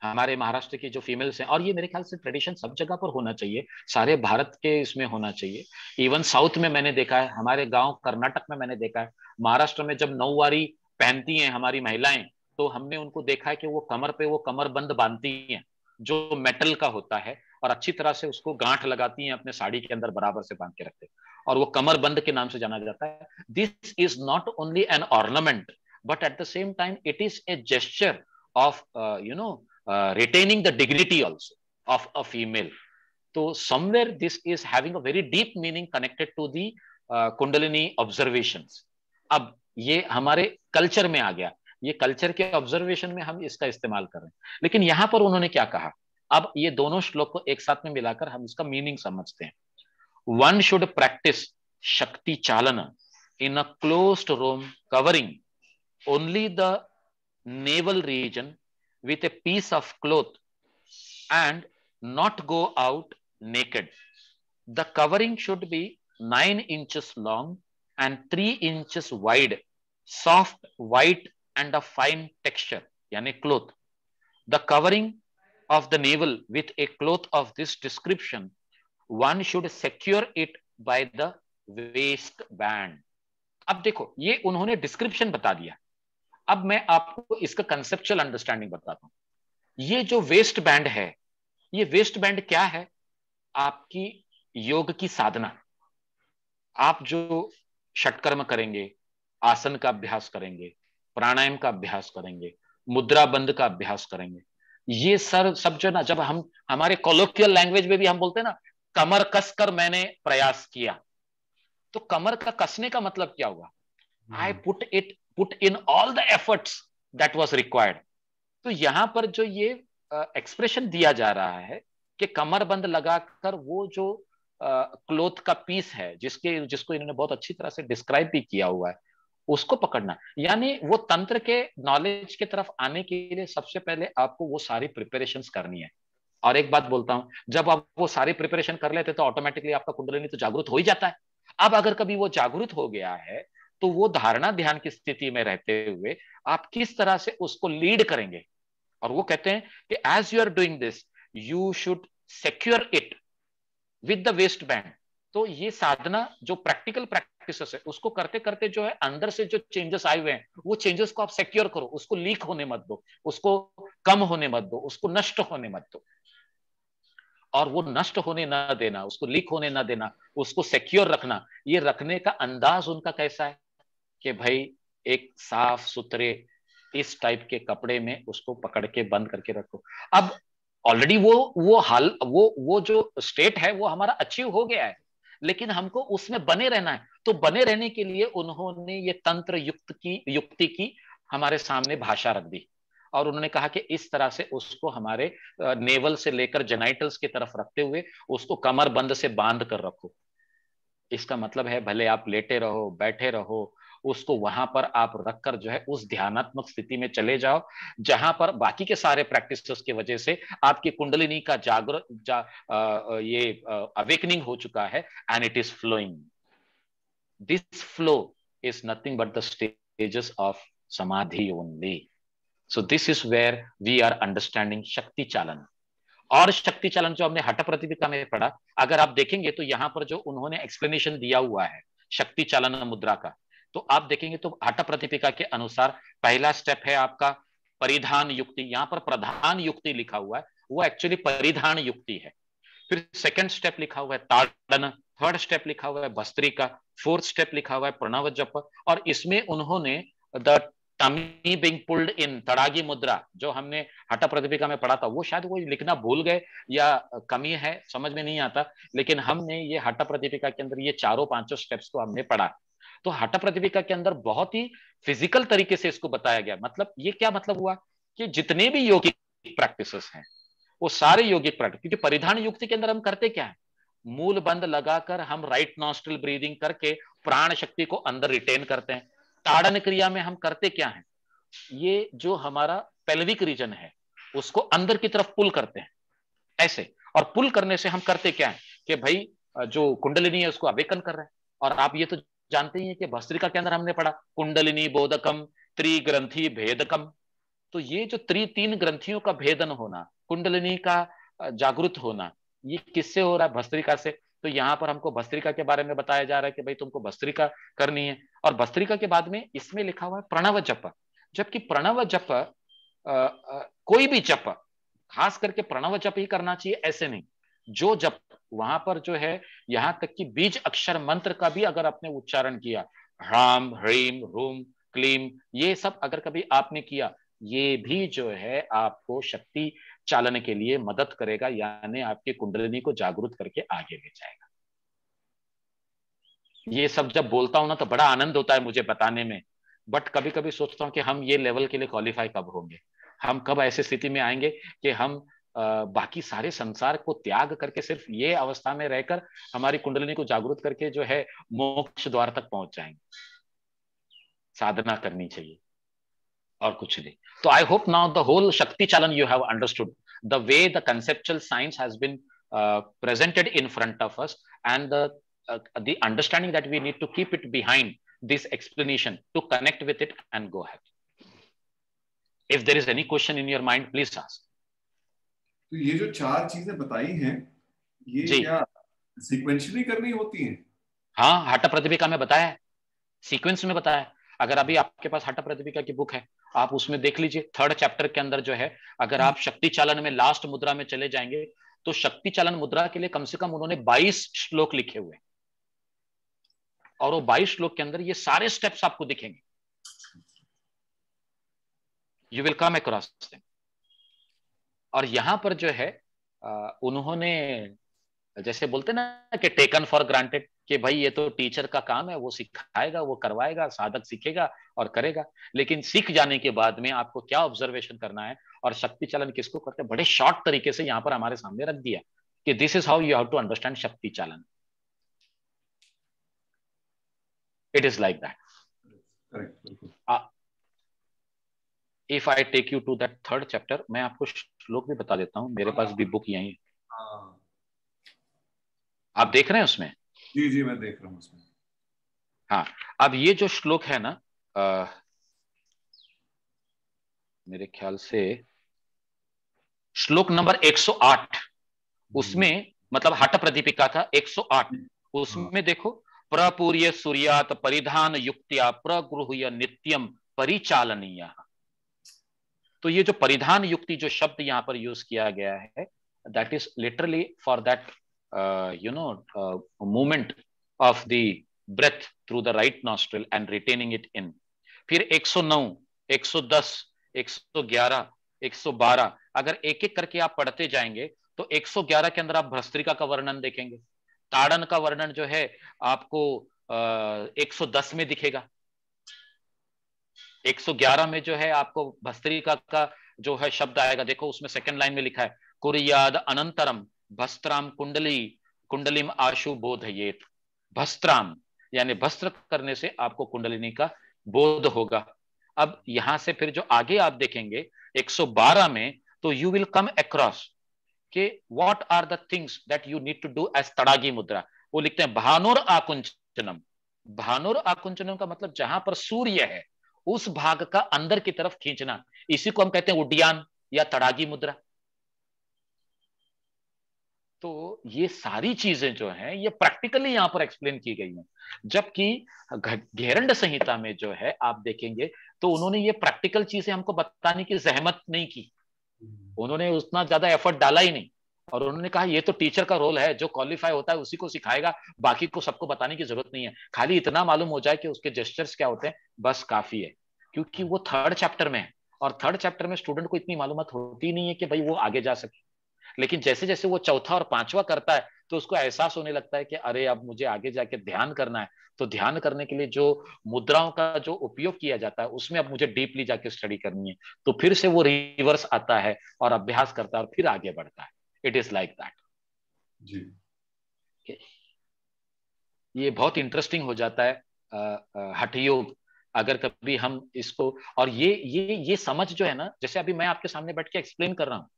हमारे महाराष्ट्र की जो फीमेल्स हैं और ये मेरे ख्याल से ट्रेडिशन सब जगह पर होना चाहिए सारे भारत के इसमें होना चाहिए। इवन साउथ में मैंने देखा है हमारे गाँव कर्नाटक में मैंने देखा है। महाराष्ट्र में जब नौवारी पहनती हैं हमारी महिलाएँ तो हमने उनको देखा है कि वो कमर पे वो कमर बंद बांधती हैं। जो मेटल का होता है और अच्छी तरह से उसको गांठ लगाती हैं अपने साड़ी के अंदर बराबर से बाँध के रखते हैं। और वो कमर बंद के नाम से जाना जाता है। This is not only an ornament but at the same time it is a gesture of you know retaining the dignity also of a female तो somewhere this is a very deep meaning connected to the uh, Kundalini observations. अब ये हमारे culture में आ गया। ये culture के observation में हम इसका इस्तेमाल कर रहे हैं। लेकिन यहाँ पर उन्होंने क्या कहा? अब ये दोनों श्लोक को एक साथ में मिलाकर हम इसका मीनिंग समझते हैं। One should practice Shakti Chalan in a close room covering only the navel region with a piece of cloth and not go out naked. The covering should be 9 inches long and 3 inches wide, soft, white and of fine texture, yani cloth. The covering of the navel with a cloth of this description, one should secure it by the waist band. अब देखो ये उन्होंने description बता दिया अब मैं आपको इसका कंसेप्चुअल अंडरस्टैंडिंग बताता हूँ ये जो वेस्ट बैंड है ये वेस्ट बैंड क्या है आपकी योग की साधना आप जो षटकर्म करेंगे आसन का अभ्यास करेंगे प्राणायाम का अभ्यास करेंगे मुद्रा बंद का अभ्यास करेंगे। ये सर सब जो ना जब हम हमारे कोलोकियल लैंग्वेज में भी हम बोलते हैं ना कमर कसकर मैंने प्रयास किया। तो कमर का कसने का मतलब क्या हुआ? I put it put in all the efforts that was required तो यहाँ पर जो ये एक्सप्रेशन uh, दिया जा रहा है कि कमर बंद लगाकर वो जो क्लोथ uh, का पीस है जिसके जिसको इन्होंने बहुत अच्छी तरह से डिस्क्राइब भी किया हुआ है उसको पकड़ना। यानी वो तंत्र के नॉलेज के तरफ़ आने के लिए सबसे पहले आपको वो सारी प्रिपरेशन करनी है। और एक बात बोलता हूँ, जब आप वो सारी प्रिपरेशन कर लेते तो ऑटोमेटिकली आपका कुंडलिनी तो जागरूक हो ही जाता है। अब अगर कभी वो जागरूक हो गया है तो वो धारणा ध्यान की स्थिति में रहते हुए आप किस तरह से उसको लीड करेंगे? और वो कहते हैं कि as you are doing this you should secure it with the waist band तो ये साधना जो प्रैक्टिकल प्रैक्टिस है। उसको करते करते जो है, अंदर से जो चेंजेस आए हुए हैं, वो चेंजेस को आप सिक्योर करो। उसको लीक होने मत दो। उसको कम होने मत दो। उसको नष्ट होने मत दो। और वो नष्ट होने ना देना, उसको लीक होने ना देना, उसको सिक्योर रखना, ये रखने का अंदाज उनका कैसा है? कि भाई, एक साफ़ सुथरे इस टाइप के कपड़े में उसको पकड़ के बंद करके रखो। अब ऑलरेडी वो वो हाल, वो वो जो स्टेट है, वो हमारा अचीव हो गया है। लेकिन हमको उसमें बने रहना है। तो बने रहने के लिए उन्होंने ये तंत्र युक्त की युक्ति की हमारे सामने भाषा रख दी। और उन्होंने कहा कि इस तरह से उसको हमारे नेवल से लेकर जेनाइटल्स की तरफ़ रखते हुए उसको कमर बंद से बाँध कर रखो। इसका मतलब है भले आप लेटे रहो बैठे रहो उसको वहाँ पर आप रखकर जो है उस ध्यानात्मक स्थिति में चले जाओ जहाँ पर बाकी के सारे प्रैक्टिस की वजह से आपकी कुंडलिनी का जागृत जा, आ, ये अवेकनिंग हो चुका है and it is flowing this flow is nothing but the stages of samadhi only so this is where we are understanding Shakti Chalan और शक्ति चालन जो हमने हट प्रतिपिका में पढ़ा, अगर आप देखेंगे तो यहाँ पर जो उन्होंने एक्सप्लेनेशन दिया हुआ है शक्ति चालन मुद्रा का तो आप देखेंगे तो हट प्रतिपिका के अनुसार पहला स्टेप है आपका परिधान युक्ति। यहाँ पर प्रधान युक्ति लिखा हुआ है, वो एक्चुअली परिधान युक्ति है। फिर सेकंड स्टेप लिखा हुआ है ताड़न। थर्ड स्टेप लिखा हुआ है भस्त्री का। फोर्थ स्टेप लिखा हुआ है प्रणव जप। और इसमें उन्होंने the tummy being pulled in Tadagi Mudra, जो हमने हटा प्रतिपिका में पढ़ा था, वो शायद वो लिखना भूल गए या कमी है, समझ में नहीं आता। लेकिन हमने ये हटा प्रतिपिका के अंदर ये चारों पाँचों स्टेप्स को हमने पढ़ा। तो हटा प्रतिपिका के अंदर बहुत ही फ़िज़िकल तरीके से इसको बताया गया। मतलब ये क्या मतलब हुआ? कि जितने भी योगिक प्रैक्टिस हैं, वो सारे योगिक प्रैक्टिस क्योंकि परिधान युक्ति के अंदर हम करते क्या है? मूल बंद लगाकर हम राइट नॉस्ट्रल ब्रीदिंग करके प्राण शक्ति को अंदर रिटेन करते हैं। ताड़न क्रिया में हम करते क्या है? ये जो हमारा पेल्विक रीजन है, उसको अंदर की तरफ़ पुल करते हैं। ऐसे। और पुल करने से हम करते क्या है? कि भाई, जो कुंडलिनी है, उसको अवेकन कर रहे हैं। और आप ये तो जानते ही हैं कि भस्त्रिका के अंदर हमने पढ़ा, कुंडलिनी, बोधकम, त्रिग्रंथी, भेदकम। तो ये जो त्रि, तीन ग्रंथियों का भेदन होना, कुंडलिनी का, जागृत होना ये किससे हो रहा है? भस्त्रिका से। तो यहाँ पर हमको भस्त्रिका के बारे में बताया जा रहा है कि भाई तुमको भस्त्रिका करनी है। और भस्त्रिका के बाद में इसमें लिखा हुआ है प्रणव जप। जबकि प्रणव जप कोई भी जप, खास करके प्रणव जप ही करना चाहिए, ऐसे नहीं। जो जप वहाँ पर जो है, यहाँ तक कि बीज अक्षर मंत्र का भी अगर आपने उच्चारण किया, ह्राम, ह्रीम रूम क्लीम, ये सब अगर कभी आपने किया, ये भी जो है आपको शक्ति चालन के लिए मदद करेगा, यानी आपकी कुंडलिनी को जागरूक करके आगे ले जाएगा। ये सब जब बोलता हूँ ना तो बड़ा आनंद होता है मुझे बताने में। बट कभी कभी सोचता हूँ कि हम ये लेवल के लिए क्वालिफाई कब होंगे? हम कब ऐसी स्थिति में आएँगे कि हम बाकी सारे संसार को त्याग करके सिर्फ़ ये अवस्था में रहकर हमारी कुंडलिनी को जागरूक करके जो है मोक्ष द्वार तक पहुँच जाएँगे। साधना करनी चाहिए। और कुछ नहीं। तो I hope now the whole Shakti Chalan you have understood the way the conceptual science has been presented in front of us and the the understanding that we need to keep it behind this explanation to connect with it and go ahead. If there is any question in your mind, please ask.
तो ये जो चार चीज़ें बताई हैं ये क्या sequentially करनी होती हैं?
हाँ हट प्रतिभिका में बताया है। सीक्वेंस में बताया अगर अभी आपके पास हट प्रतिभिका की बुक है आप उसमें देख लीजिए थर्ड चैप्टर के अंदर जो है अगर आप शक्ति चालन में लास्ट मुद्रा में चले जाएँगे तो शक्ति चालन मुद्रा के लिए कम से कम उन्होंने 22 श्लोक लिखे हुए और वो 22 श्लोक के अंदर ये सारे स्टेप्स आपको दिखेंगे। यू विल कम अक्रॉस और यहाँ पर जो है उन्होंने जैसे बोलते ना कि टेकन फॉर ग्रांटेड कि भाई ये तो टीचर का काम है वो सिखाएगा वो करवाएगा साधक सीखेगा और करेगा। लेकिन सीख जाने के बाद में आपको क्या ऑब्जर्वेशन करना है और शक्ति चालन किसको करते हैं? बड़े शॉर्ट तरीके से यहाँ पर हमारे सामने रख दिया कि this is how you have to understand Shakti Chalan. It is like that if I take you to that third chapter मैं आपको श्लोक भी बता देता हूँ। मेरे पास भी बुक यही है। हाँ। आप देख रहे हैं उसमें?
जी जी मैं देख रहा हूँ उसमें।
हाँ। अब ये जो श्लोक है ना आ, मेरे ख्याल से श्लोक नंबर 108 उसमें मतलब हट प्रदीपिका था 108 उसमें हाँ। देखो प्रपूर्य सूर्यात परिधान युक्तिया प्रगृह नित्यम परिचालनीय। तो ये जो परिधान युक्ति जो शब्द यहाँ पर यूज़ किया गया है that is literally for that you know movement of the breath through the right nostril and retaining it in फिर 109 110 111 112 अगर एक एक करके आप पढ़ते जाएँगे तो 111 के अंदर आप भ्रस्त्रिका का वर्णन देखेंगे। ताड़न का वर्णन जो है, आपको सौ दस में दिखेगा। 111 में जो है, आपको भस्त्रिका का जो है शब्द आएगा। देखो, उसमें सेकंड लाइन में लिखा है, कुरियाद अनंतरम भस्त्राम कुंडली, कुंडलिम आशु बोधयेत भस्त्राम, यानी भस्त्र करने से आपको कुंडलिनी का बोध होगा। अब यहाँ से फिर जो आगे आप देखेंगे 112 में तो यू विल कम अक्रॉस के what are the things that you need to do as Tadagi Mudra? वो लिखते हैं, भानुर आकुंचनम। भानुर आकुंचनम का मतलब जहाँ पर सूर्य है, उस भाग का अंदर की तरफ़ खींचना। इसी को हम कहते हैं उड्डयन या तड़ागी मुद्रा। तो ये सारी चीज़ें जो हैं ये प्रैक्टिकली यहाँ पर एक्सप्लेन की गई हैं। जबकि घेरंड संहिता में जो है आप देखेंगे तो उन्होंने ये प्रैक्टिकल चीज़ें हमको बताने की जहमत नहीं की। हम्म। उन्होंने उतना ज़्यादा एफर्ट डाला ही नहीं। और उन्होंने कहा ये तो टीचर का रोल है जो क्वालिफाई होता है उसी को सिखाएगा बाकी को सबको बताने की ज़रूरत नहीं है। खाली इतना मालूम हो जाए कि उसके जेस्टर्स क्या होते हैं बस काफ़ी है। क्योंकि वो थर्ड चैप्टर में है। और थर्ड चैप्टर में स्टूडेंट को इतनी मालूम होती नहीं है कि भाई वो आगे जा सके। लेकिन जैसे जैसे वो चौथा और पांचवा करता है तो उसको एहसास होने लगता है कि अरे अब मुझे आगे जाके ध्यान करना है। तो ध्यान करने के लिए जो मुद्राओं का जो उपयोग किया जाता है उसमें अब मुझे डीपली जाके स्टडी करनी है। तो फिर से वो रिवर्स आता है और अभ्यास करता है और फिर आगे बढ़ता है। इट इज़ लाइक दैट
जी।
ये बहुत इंटरेस्टिंग हो जाता है हठ योग। अगर कभी हम इसको और ये ये ये समझ जो है ना जैसे अभी मैं आपके सामने बैठ के एक्सप्लेन कर रहा हूँ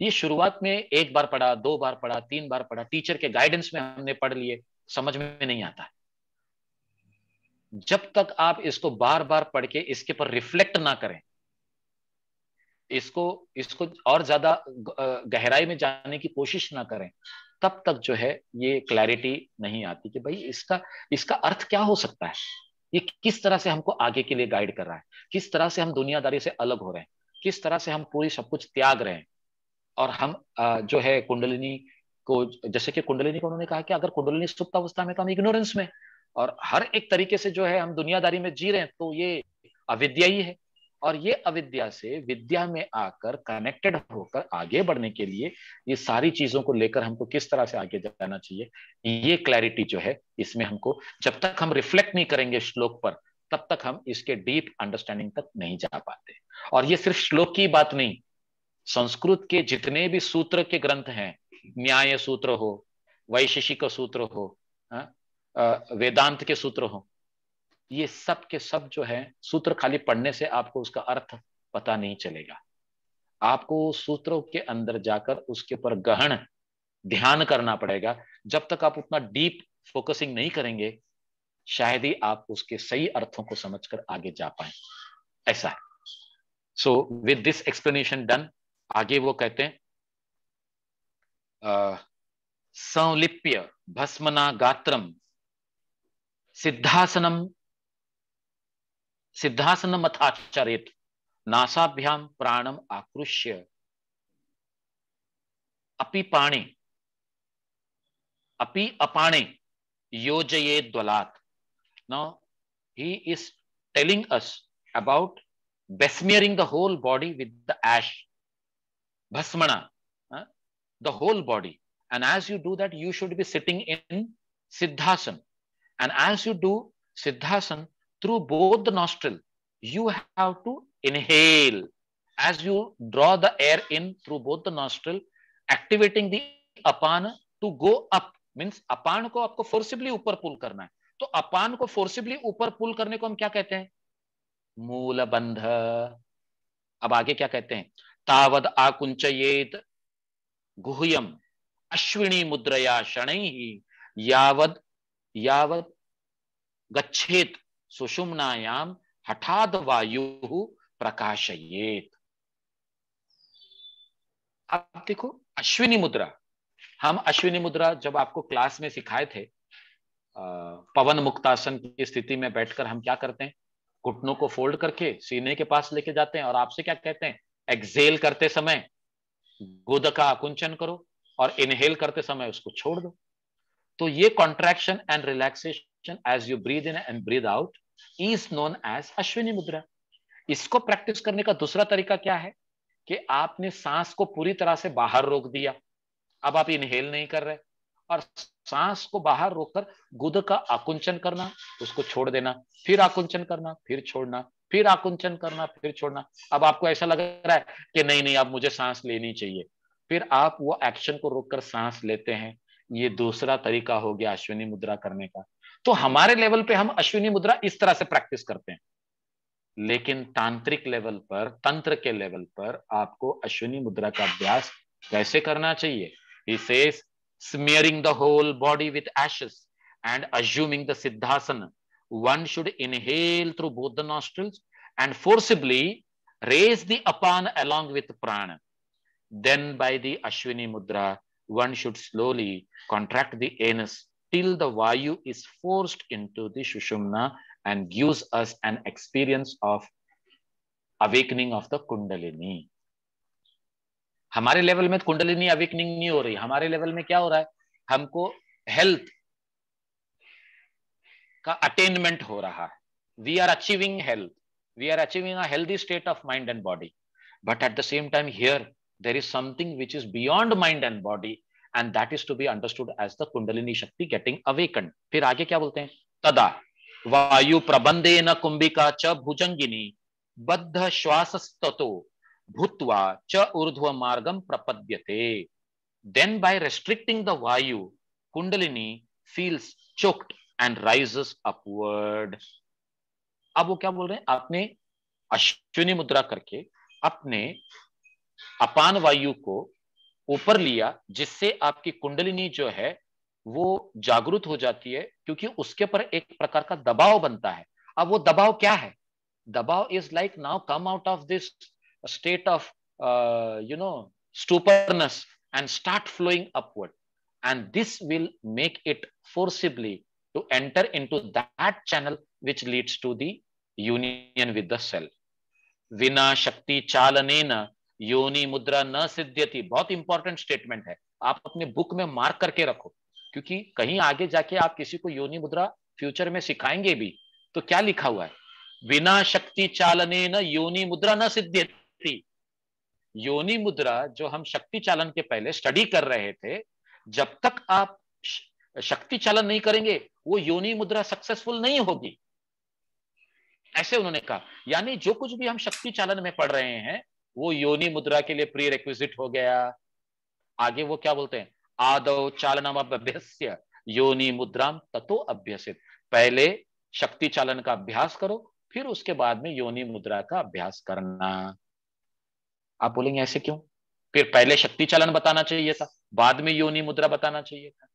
ये शुरुआत में एक बार पढ़ा, दो बार पढ़ा, तीन बार पढ़ा, टीचर के गाइडेंस में हमने पढ़ लिए, समझ में नहीं आता। है जब तक आप इसको बार बार पढ़ के इसके पर रिफ्लेक्ट ना करें, इसको इसको और ज़्यादा गहराई में जाने की कोशिश ना करें, तब तक जो है ये क्लैरिटी नहीं आती कि भाई इसका इसका अर्थ क्या हो सकता है? ये किस तरह से हमको आगे के लिए गाइड कर रहा है? किस तरह से हम दुनियादारी से अलग हो रहे हैं? किस तरह से हम पूरी सब कुछ त्याग रहे हैं? और हम जो है कुंडलिनी को, जैसे कि कुंडलिनी को उन्होंने कहा कि अगर कुंडलिनी सुप्त अवस्था में तो हम इग्नोरेंस में और हर एक तरीके से जो है हम दुनियादारी में जी रहे हैं तो ये अविद्या ही है। और ये अविद्या से विद्या में आकर कनेक्टेड होकर आगे बढ़ने के लिए ये सारी चीज़ों को लेकर हमको किस तरह से आगे जाना चाहिए, ये क्लैरिटी जो है इसमें हमको जब तक हम रिफ्लेक्ट नहीं करेंगे श्लोक पर, तब तक हम इसके डीप अंडरस्टैंडिंग तक नहीं जा पाते। और ये सिर्फ़ श्लोक की बात नहीं संस्कृत के जितने भी सूत्र के ग्रंथ हैं न्याय सूत्र हो वैशेषिक सूत्र हो हाँ, वेदांत के सूत्र हो ये सब के सब जो है सूत्र खाली पढ़ने से आपको उसका अर्थ पता नहीं चलेगा। आपको सूत्रों के अंदर जाकर उसके ऊपर गहन ध्यान करना पड़ेगा। जब तक आप उतना डीप फोकसिंग नहीं करेंगे शायद ही आप उसके सही अर्थों को समझकर आगे जा पाए। ऐसा है। So with this explanation done आगे वो कहते हैं संलिप्य भस्मना गात्रम, सिद्धासनम सिद्धासनम अथाचरित, नासाभ्याम प्राणम आकृष्य। अपि पाणे, अपि अपाणे योजये द्वलात। Now, he is telling us about besmearing the whole body with the ash. Bhasmana uh, the whole body And as you do that, you should be sitting in Siddhasan. And as you do Siddhasan through both the nostril, you have to inhale. As you draw the air in through both the nostril, activating the apana to go up. Means को आपको forcibly ऊपर पुल करना है तो अपान को forcibly ऊपर पुल करने को हम क्या कहते हैं मूल बंध अब आगे क्या कहते हैं तावद आकुंचयेत गुह्यम अश्विनी मुद्रया शनै यावद यावद गच्छेत सुषुम्नायाम हठाद वायु प्रकाशयेत। आप देखो, अश्विनी मुद्रा। हम अश्विनी मुद्रा जब आपको क्लास में सिखाए थे पवन मुक्तासन की स्थिति में बैठकर हम क्या करते हैं? घुटनों को फोल्ड करके सीने के पास लेके जाते हैं और आपसे क्या कहते हैं? एक्सेल करते समय गुद का आकुंचन करो और इनहेल करते समय उसको छोड़ दो। तो ये contraction and relaxation as you breathe in and breathe out is known as Ashwini Mudra इसको प्रैक्टिस करने का दूसरा तरीका क्या है कि आपने सांस को पूरी तरह से बाहर रोक दिया। अब आप इनहेल नहीं कर रहे और सांस को बाहर रोककर गुद का आकुंचन करना, उसको छोड़ देना, फिर आकुंचन करना, फिर छोड़ना। फिर आकुंचन करना फिर छोड़ना। अब आपको ऐसा लग रहा है कि नहीं नहीं अब मुझे सांस लेनी चाहिए। फिर आप वो एक्शन को रोककर सांस लेते हैं। ये दूसरा तरीका हो गया अश्विनी मुद्रा करने का। तो हमारे लेवल पे हम अश्विनी मुद्रा इस तरह से प्रैक्टिस करते हैं। लेकिन तांत्रिक लेवल पर तंत्र के लेवल पर आपको अश्विनी मुद्रा का अभ्यास कैसे करना चाहिए? He the whole body with ashes and assuming the siddhasana, one should inhale through both the nostrils and forcibly raise the apana along with prana. Then by the Ashwini Mudra, one should slowly contract the anus till the Vayu is forced into the Shushumna and gives us an experience of awakening of the Kundalini. हमारे level में Kundalini awakening नहीं हो रही हमारे level में क्या हो रहा है हमको हेल्थ का अटेनमेंट हो रहा है। We are achieving health we are achieving a healthy state of mind and body but at the same time here there is something which is beyond mind and body and that is to be understood as the Kundalini Shakti getting awaken फिर आगे क्या बोलते हैं? तदा, वायु प्रबंधे न कुंभिका च भुजंगिनी, बद्ध श्वास भूत्वा च ऊर्ध्व मार्गम प्रपद्यते। Then by restricting the vayu Kundalini feels choked and rises upward अब वो क्या बोल रहे हैं? आपने अश्विनी मुद्रा करके अपने अपान वायु को ऊपर लिया, जिससे आपकी कुंडलिनी जो है वो जागृत हो जाती है, क्योंकि उसके पर एक प्रकार का दबाव बनता है। अब वो दबाव क्या है? दबाव is like now come out of this state of you know stuporness and start flowing upward. And this will make it forcibly to enter into that channel which leads to the union with the self. विना शक्ति चालनेन योनि मुद्रा न सिद्ध्यति बहुत important statement है। आप अपने बुक में मार्क करके रखो, क्योंकि कहीं आगे जाके आप किसी को योनि मुद्रा फ्यूचर में सिखाएँगे भी तो क्या लिखा हुआ है? बिना शक्ति चालने न योनि मुद्रा न सिद्ध्यति योनि मुद्रा जो हम शक्ति चालन के पहले स्टडी कर रहे थे, जब तक आप शक्ति चालन नहीं करेंगे वो योनि मुद्रा सक्सेसफुल नहीं होगी। ऐसे उन्होंने कहा। यानी जो कुछ भी हम शक्ति चालन में पढ़ रहे हैं, वो योनि मुद्रा के लिए प्री रिक्विजिट हो गया। आगे वो क्या बोलते हैं? आदव चालनम अभ्यस्य, योनि मुद्राम ततो अभ्यसित। पहले शक्ति चालन का अभ्यास करो, फिर उसके बाद में योनि मुद्रा का अभ्यास करना। आप बोलेंगे ऐसे क्यों? फिर पहले शक्ति चालन बताना चाहिए था, बाद में योनि मुद्रा बताना चाहिए था।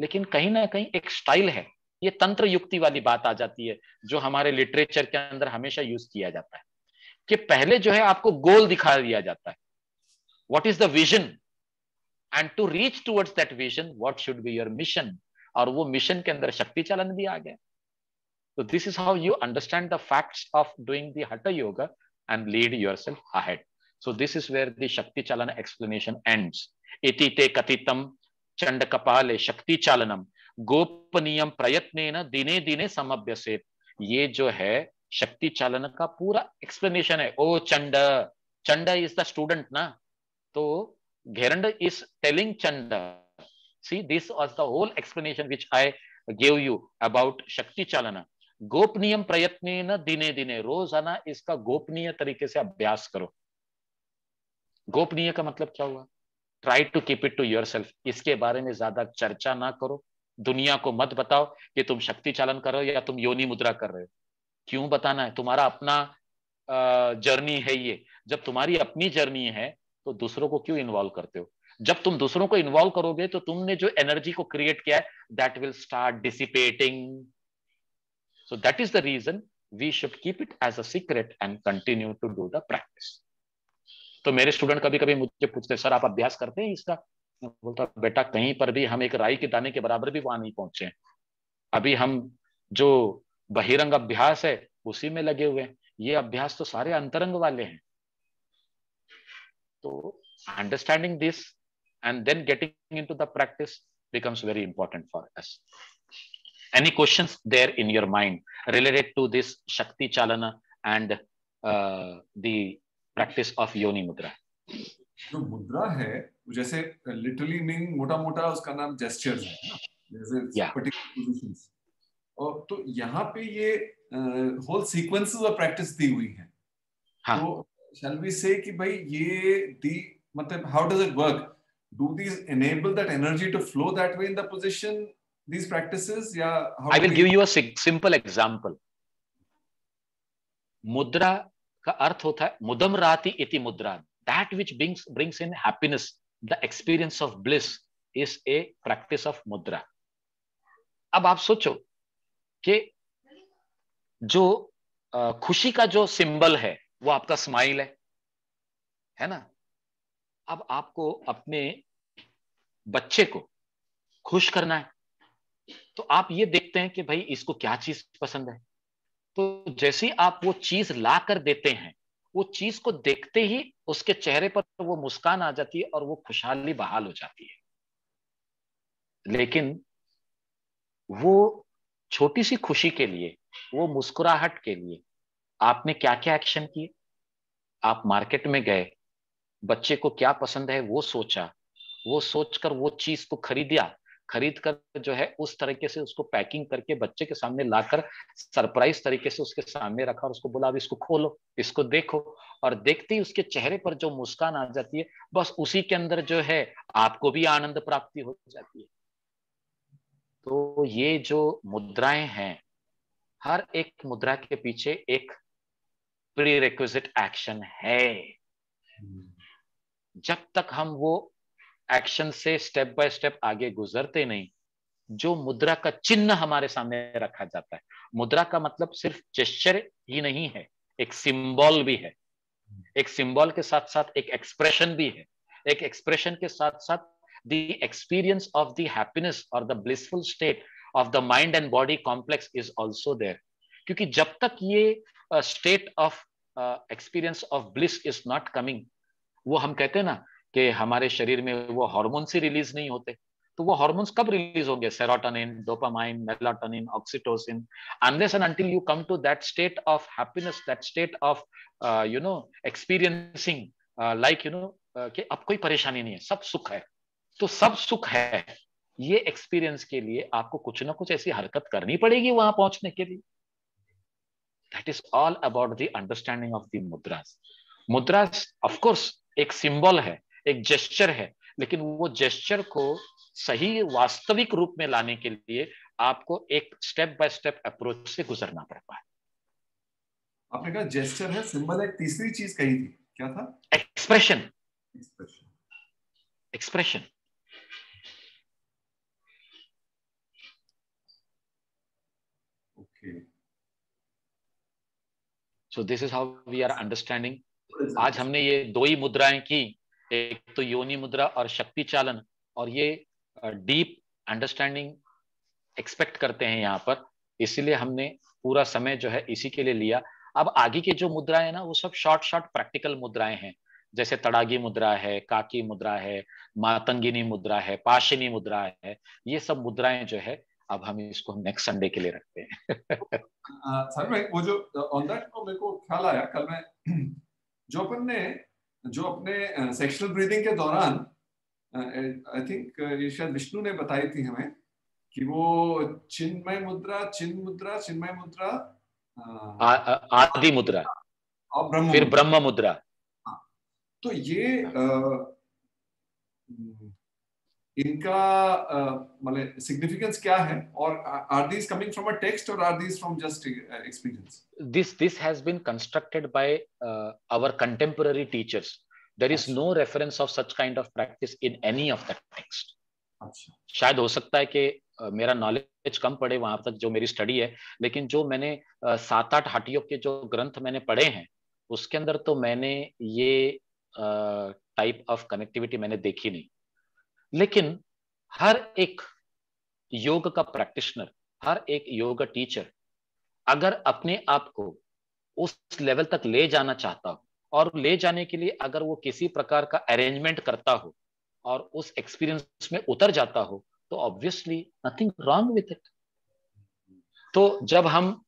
लेकिन कहीं ना कहीं एक स्टाइल है। ये तंत्र युक्ति वाली बात आ जाती है, जो हमारे लिटरेचर के अंदर हमेशा यूज़ किया जाता है। कि पहले जो है आपको गोल दिखा दिया जाता है। What is the vision and to reach towards that vision what should be your mission और वो मिशन के अंदर शक्ति चालन भी आ गया। तो this is how you understand the facts of doing the Hatha yoga lead lead self ahead. So this is where the Shakti Chalana explanation ends. Iti te katitam Chanda shakti chalanam गोपनीयम प्रयत्न दिने दिने समभ्यसेत। ये जो है शक्ति चालन का पूरा एक्सप्लेनेशन है। ओ Chanda Chanda is the student ना? तो Gheranda is telling Chanda, see, this was the whole explanation which I gave you about Shakti Chalana. गोपनीय प्रयत्न दिने दिने रोज़ाना इसका गोपनीय तरीके से अभ्यास करो। गोपनीय का मतलब क्या हुआ? Try to keep it to your इसके बारे में ज़्यादा चर्चा ना करो। दुनिया को मत बताओ कि तुम शक्ति चालन कर रहे हो या तुम योनि मुद्रा कर रहे हो। क्यों बताना है? तुम्हारा अपना जर्नी है ये। जब तुम्हारी अपनी जर्नी है तो दूसरों को क्यों इन्वॉल्व करते हो? जब तुम दूसरों को इन्वॉल्व करोगे तो तुमने जो एनर्जी को क्रिएट किया है that will start dissipating so that is the reason we should keep it as a secret and continue to do the practice तो मेरे स्टूडेंट कभी कभी मुझे पूछते सर आप अभ्यास करते हैं इसका? बोलता बेटा कहीं पर भी हम एक राई के दाने के बराबर भी वहाँ नहीं पहुँचे अभी हम जो बहिरंग अभ्यास है उसी में लगे हुए ये अभ्यास तो सारे अंतरंग वाले हैं। तो understanding this and then getting in to the practice becomes very important for us. Any questions there in your mind related to this Shakti Chalana and uh, practice of Yoni Mudra?
जो मुद्रा है जैसे literally mean मोटा मोटा उसका नाम gestures है जैसे पोजीशंस और तो यहाँ पे ये होल सीक्वेंसेस ऑफ़ प्रैक्टिस दी हुई है। हाँ. तो शैल वी से कि भाई ये दी मतलब how does it work do these enable that energy to flow that way in the position these practices yeah
i will give you a simple example. Mudra का अर्थ होता है मुदम राति इति मुद्रा। That which brings brings in happiness the experience of bliss is a practice of mudra. अब आप सोचो कि जो खुशी का जो सिंबल है, वो आपका स्माइल है है ना? अब आपको अपने बच्चे को खुश करना है तो आप ये देखते हैं कि भाई इसको क्या चीज़ पसंद है? तो जैसे आप वो चीज़ ला कर देते हैं, वो चीज़ को देखते ही उसके चेहरे पर वो मुस्कान आ जाती है और वो खुशहाली बहाल हो जाती है। लेकिन वो छोटी सी खुशी के लिए, वो मुस्कुराहट के लिए आपने क्या क्या एक्शन किए? आप मार्केट में गए, बच्चे को क्या पसंद है वो सोचा, वो सोचकर वो चीज़ को खरीदिया खरीद कर जो है उस तरीके से उसको पैकिंग करके बच्चे के सामने लाकर सरप्राइज़ तरीके से उसके सामने रखा और उसको बोला अब इसको खोलो इसको देखो। और देखते ही उसके चेहरे पर जो मुस्कान आ जाती है बस उसी के अंदर जो है आपको भी आनंद प्राप्ति हो जाती है। तो ये जो मुद्राएँ हैं हर एक मुद्रा के पीछे एक प्री रिक्विजिट एक्शन है जब तक हम वो एक्शन से स्टेप बाय स्टेप आगे गुजरते नहीं, जो मुद्रा का चिन्ह हमारे सामने रखा जाता है। मुद्रा का मतलब सिर्फ़ जेस्चर ही नहीं है, एक सिंबल भी है। एक सिंबल के साथ साथ एक एक्सप्रेशन भी है। एक एक्सप्रेशन के साथ साथ एक्सपीरियंस ऑफ़ द हैप्पीनेस और the blissful state of the mind and body complex is also there क्योंकि जब तक ये state of experience of bliss is not coming वो हम कहते हैं ना कि हमारे शरीर में वो हार्मोन ही रिलीज़ नहीं होते। तो वो हॉर्मोन्स कब रिलीज़ होंगे? Serotonin dopamine melatonin oxytocin unless and until you come to that state of happiness that state of you know experiencing like you know कि अब कोई परेशानी नहीं है, सब सुख है। तो सब सुख है। ये एक्सपीरियंस के लिए आपको कुछ ना कुछ ऐसी हरकत करनी पड़ेगी वहाँ पहुँचने के लिए। That is all about the understanding of the mudras mudras of course एक सिंबल है। एक जेस्चर है लेकिन वो जेस्चर को सही वास्तविक रूप में लाने के लिए आपको एक स्टेप बाय स्टेप अप्रोच से गुजरना पड़ता है।
आपने कहा जेस्चर है सिंबल एक तीसरी चीज़ कही थी। क्या था?
Expression expression so this is how we are understanding आज हमने ये दो ही मुद्राएँ की एक तो योनि मुद्रा और शक्ति चालन और ये डीप अंडरस्टैंडिंग एक्सपेक्ट करते हैं यहाँ पर, इसीलिए हमने पूरा समय जो है इसी के लिए लिया। अब आगे की जो मुद्राएँ ना, वो सब शॉर्ट शॉर्ट प्रैक्टिकल मुद्राएँ हैं। जैसे तड़ागी मुद्रा है, काकी मुद्रा है, मातंगिनी मुद्रा है पाशिनी मुद्रा है, ये सब मुद्राएँ जो है, अब हम इसको नेक्स्ट संडे के लिए रखते हैं।
सर भाई, वो जो ऑन दैट मेरे को ख्याल आया, कल मैं जो अपन ने जो अपने सेक्सुअल ब्रीदिंग के दौरान आई थिंक ये शायद विष्णु ने बताई थी हमें कि वो चिन्मय मुद्रा चिन्ह मुद्रा चिन्मय मुद्रा
आदि मुद्रा। और ब्रह्म फिर ब्रह्म मुद्रा। हाँ।
तो ये इनका मतलब सिग्निफिकेंस क्या है? और are these coming from a text or are these from just experience
this this has been constructed by our contemporary teachers there is no reference of such kind of practice in any of the text अच्छा। शायद हो सकता है कि मेरा knowledge कम पड़े वहाँ तक जो मेरी स्टडी है लेकिन जो मैंने सात आठ हटियों के जो ग्रंथ मैंने पढ़े हैं उसके अंदर तो मैंने ये टाइप ऑफ़ कनेक्टिविटी मैंने देखी नहीं। लेकिन हर एक योग का प्रैक्टिशनर हर एक योग टीचर अगर अपने आप को उस लेवल तक ले जाना चाहता हो और ले जाने के लिए अगर वो किसी प्रकार का अरेंजमेंट करता हो और उस एक्सपीरियंस में उतर जाता हो तो obviously nothing wrong with it तो जब हम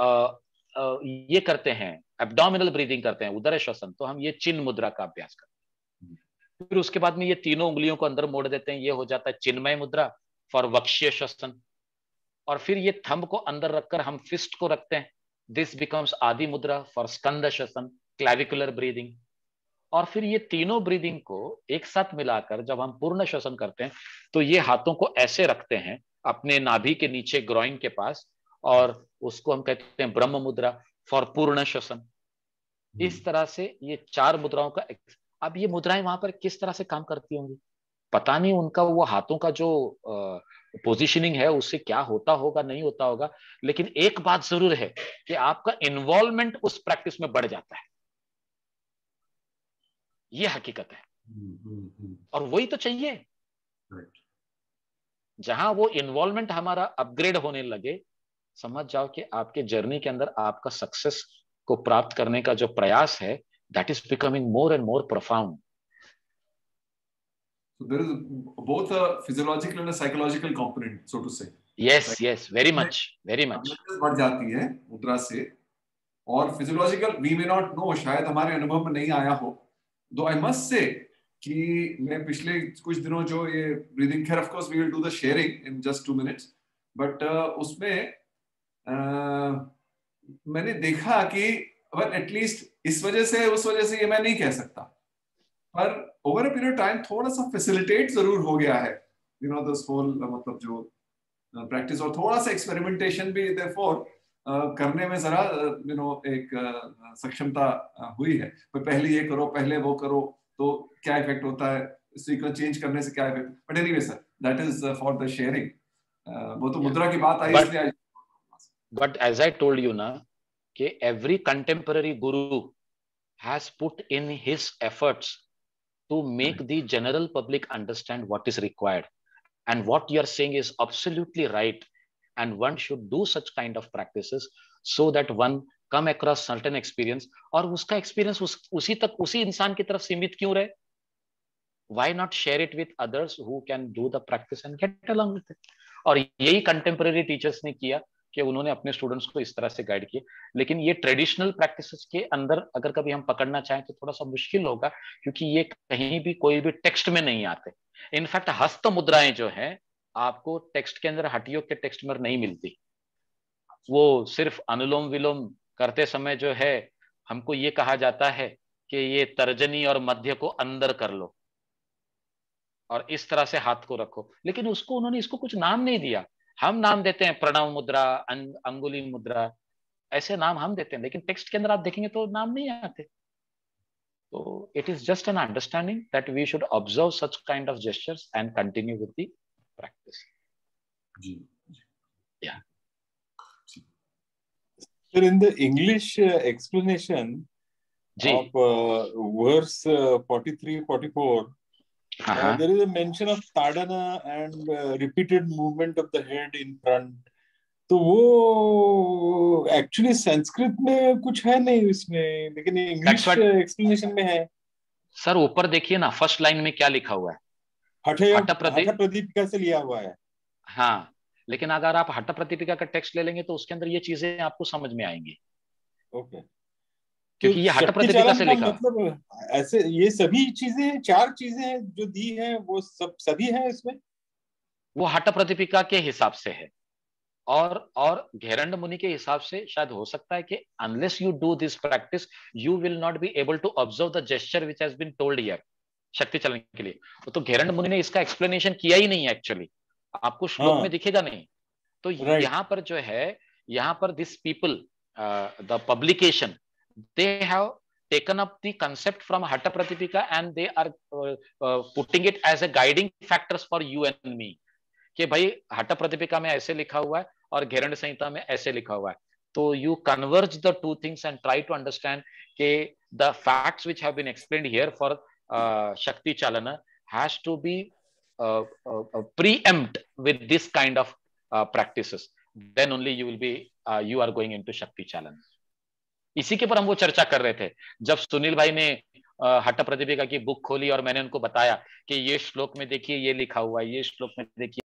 आ, आ, ये करते हैं एब्डोमिनल ब्रीदिंग करते हैं उदर श्वसन तो हम ये चिन्ह मुद्रा का अभ्यास करते हैं। फिर उसके बाद में ये तीनों उंगलियों को अंदर मोड़ देते हैं ये हो जाता है चिन्मय मुद्रा फॉर वक्ष्य श्वसन और फिर ये थंब को अंदर रखकर हम फिस्ट को रखते हैं। दिस बिकम्स आदि मुद्रा फॉर स्कंद श्वसन क्लैविकुलर ब्रीदिंग और फिर ये तीनों ब्रीदिंग को एक साथ मिलाकर जब हम पूर्ण श्वसन करते हैं तो ये हाथों को ऐसे रखते हैं अपने नाभि के नीचे ग्रोइंग के पास और उसको हम कहते हैं ब्रह्म मुद्रा फॉर पूर्ण श्वसन इस हम्म। तरह से ये चार मुद्राओं का अब ये मुद्राएँ वहाँ पर किस तरह से काम करती होंगी? पता नहीं उनका वो हाथों का जो पोजीशनिंग है उससे क्या होता होगा नहीं होता होगा। लेकिन एक बात ज़रूर है कि आपका इन्वॉल्वमेंट उस प्रैक्टिस में बढ़ जाता है। ये हकीकत है। हम्म, हम्म, हम्म। और वही तो चाहिए। जहाँ वो इन्वॉल्वमेंट हमारा अपग्रेड होने लगे समझ जाओ कि आपके जर्नी के अंदर आपका सक्सेस को प्राप्त करने का जो प्रयास है that is becoming more and more profound
So there is both a physiological and a psychological component, so to say.
Yes, like, yes, very much, very much.
बढ़ जाती है मुद्रा से और physiological we may not know शायद हमारे अनुभव में नहीं आया हो दो आई मस्ट से कि मैं पिछले कुछ दिनों जो ये ब्रीदिंग खैर of course we will do the sharing in just two minutes but उसमें uh, मैंने देखा कि एटलीस्ट इस वजह से उस वजह से ये मैं नहीं कह सकता। पर ओवर अ पीरियड टाइम थोड़ा सा फैसिलिटेट ज़रूर हो गया है। यू नो दिस होल मतलब जो प्रैक्टिस और थोड़ा सा एक्सपेरिमेंटेशन भी देयरफॉर करने में जरा यू नो एक सक्षमता हुई है। तो पहले ये करो पहले वो करो तो क्या इफ़ेक्ट होता है? सीक्वेंस चेंज करने से क्या effect but anyway sir that is for the sharing वो तो मुद्रा की बात आई इसलिए
but as I told you ना कि every contemporary guru has put in his efforts to make the general public understand what is required and what you are saying is absolutely right and one should do such kind of practices so that one come across certain experience और उसका experience उस, उसी तक उसी इंसान की तरफ सीमित क्यों रहे why not share it with others who can do the practice and get along with it और यही contemporary teachers ने किया कि उन्होंने अपने स्टूडेंट्स को इस तरह से गाइड किया लेकिन ये ट्रेडिशनल प्रैक्टिसेस के अंदर अगर कभी हम पकड़ना चाहें तो थोड़ा सा मुश्किल होगा, क्योंकि ये कहीं भी कोई भी टेक्स्ट में नहीं आते। इनफैक्ट हस्त मुद्राएँ जो है, आपको टेक्स्ट के अंदर हटियों के टेक्स्ट में नहीं मिलती। वो सिर्फ़ अनुलोम विलोम करते समय जो है, हमको ये कहा जाता है कि ये तर्जनी और मध्य को अंदर कर लो और इस तरह से हाथ को रखो। लेकिन उसको उन्होंने इसको कुछ नाम नहीं दिया। हम नाम देते हैं प्रणव मुद्रा अंगुली मुद्रा ऐसे नाम हम देते हैं लेकिन टेक्स्ट के अंदर आप देखेंगे तो नाम नहीं आते तो it is just an understanding that we should observe such kind of gestures and continue with the practice ji
yeah Sir, in the English uh, explanation Ji. of uh, verse uh, 43 44 Uh-huh. Uh, there is a mention of tadana and uh, repeated movement of the head in front. तो वो actually Sanskrit में कुछ है नहीं उसमें लेकिन English explanation में है।
सर ऊपर देखिए ना फ़र्स्ट लाइन में क्या लिखा हुआ है?
हठ प्रदीपिका से लिया हुआ है?
हाँ लेकिन अगर आप हट प्रदीपिका का टेक्स्ट ले लेंगे तो उसके अंदर ये चीज़ें आपको समझ में आएँगी।
ओके
क्योंकि ये हट प्रतिपिका से लिखा।
मतलब ऐसे ये सभी चीज़ें चार चीज़ें जो दी हैं वो सब सभी हैं इसमें?
वो हट प्रतिपिका के हिसाब से है। और और घेरंड मुनि के हिसाब से शायद हो सकता है कि unless you do this practice you will not be able to observe the gesture which has been told here Shakti Chalan के लिए। तो घेरंड मुनि ने इसका एक्सप्लेनेशन किया ही नहीं है एक्चुअली आपको श्लोक हाँ. में दिखेगा नहीं। तो right. यहाँ पर जो है यहाँ पर this people the publication they have taken up the concept from Hatha Pratipika and they are uh, uh, putting it as a guiding factors for you and me. कि भाई हट प्रतिपिका में ऐसे लिखा हुआ है और घेरंड संहिता में ऐसे लिखा हुआ है तो you converge the two things and try to understand के the facts which have been explained here for Shakti Chalan has to be preempt with this kind of uh, practices then only you will be uh, you are going into shakti challenge इसी के ऊपर हम वो चर्चा कर रहे थे, जब सुनील भाई ने हट्टा प्रतिपिका की बुक खोली और मैंने उनको बताया कि ये श्लोक में देखिए, ये लिखा हुआ है, ये श्लोक में देखिए।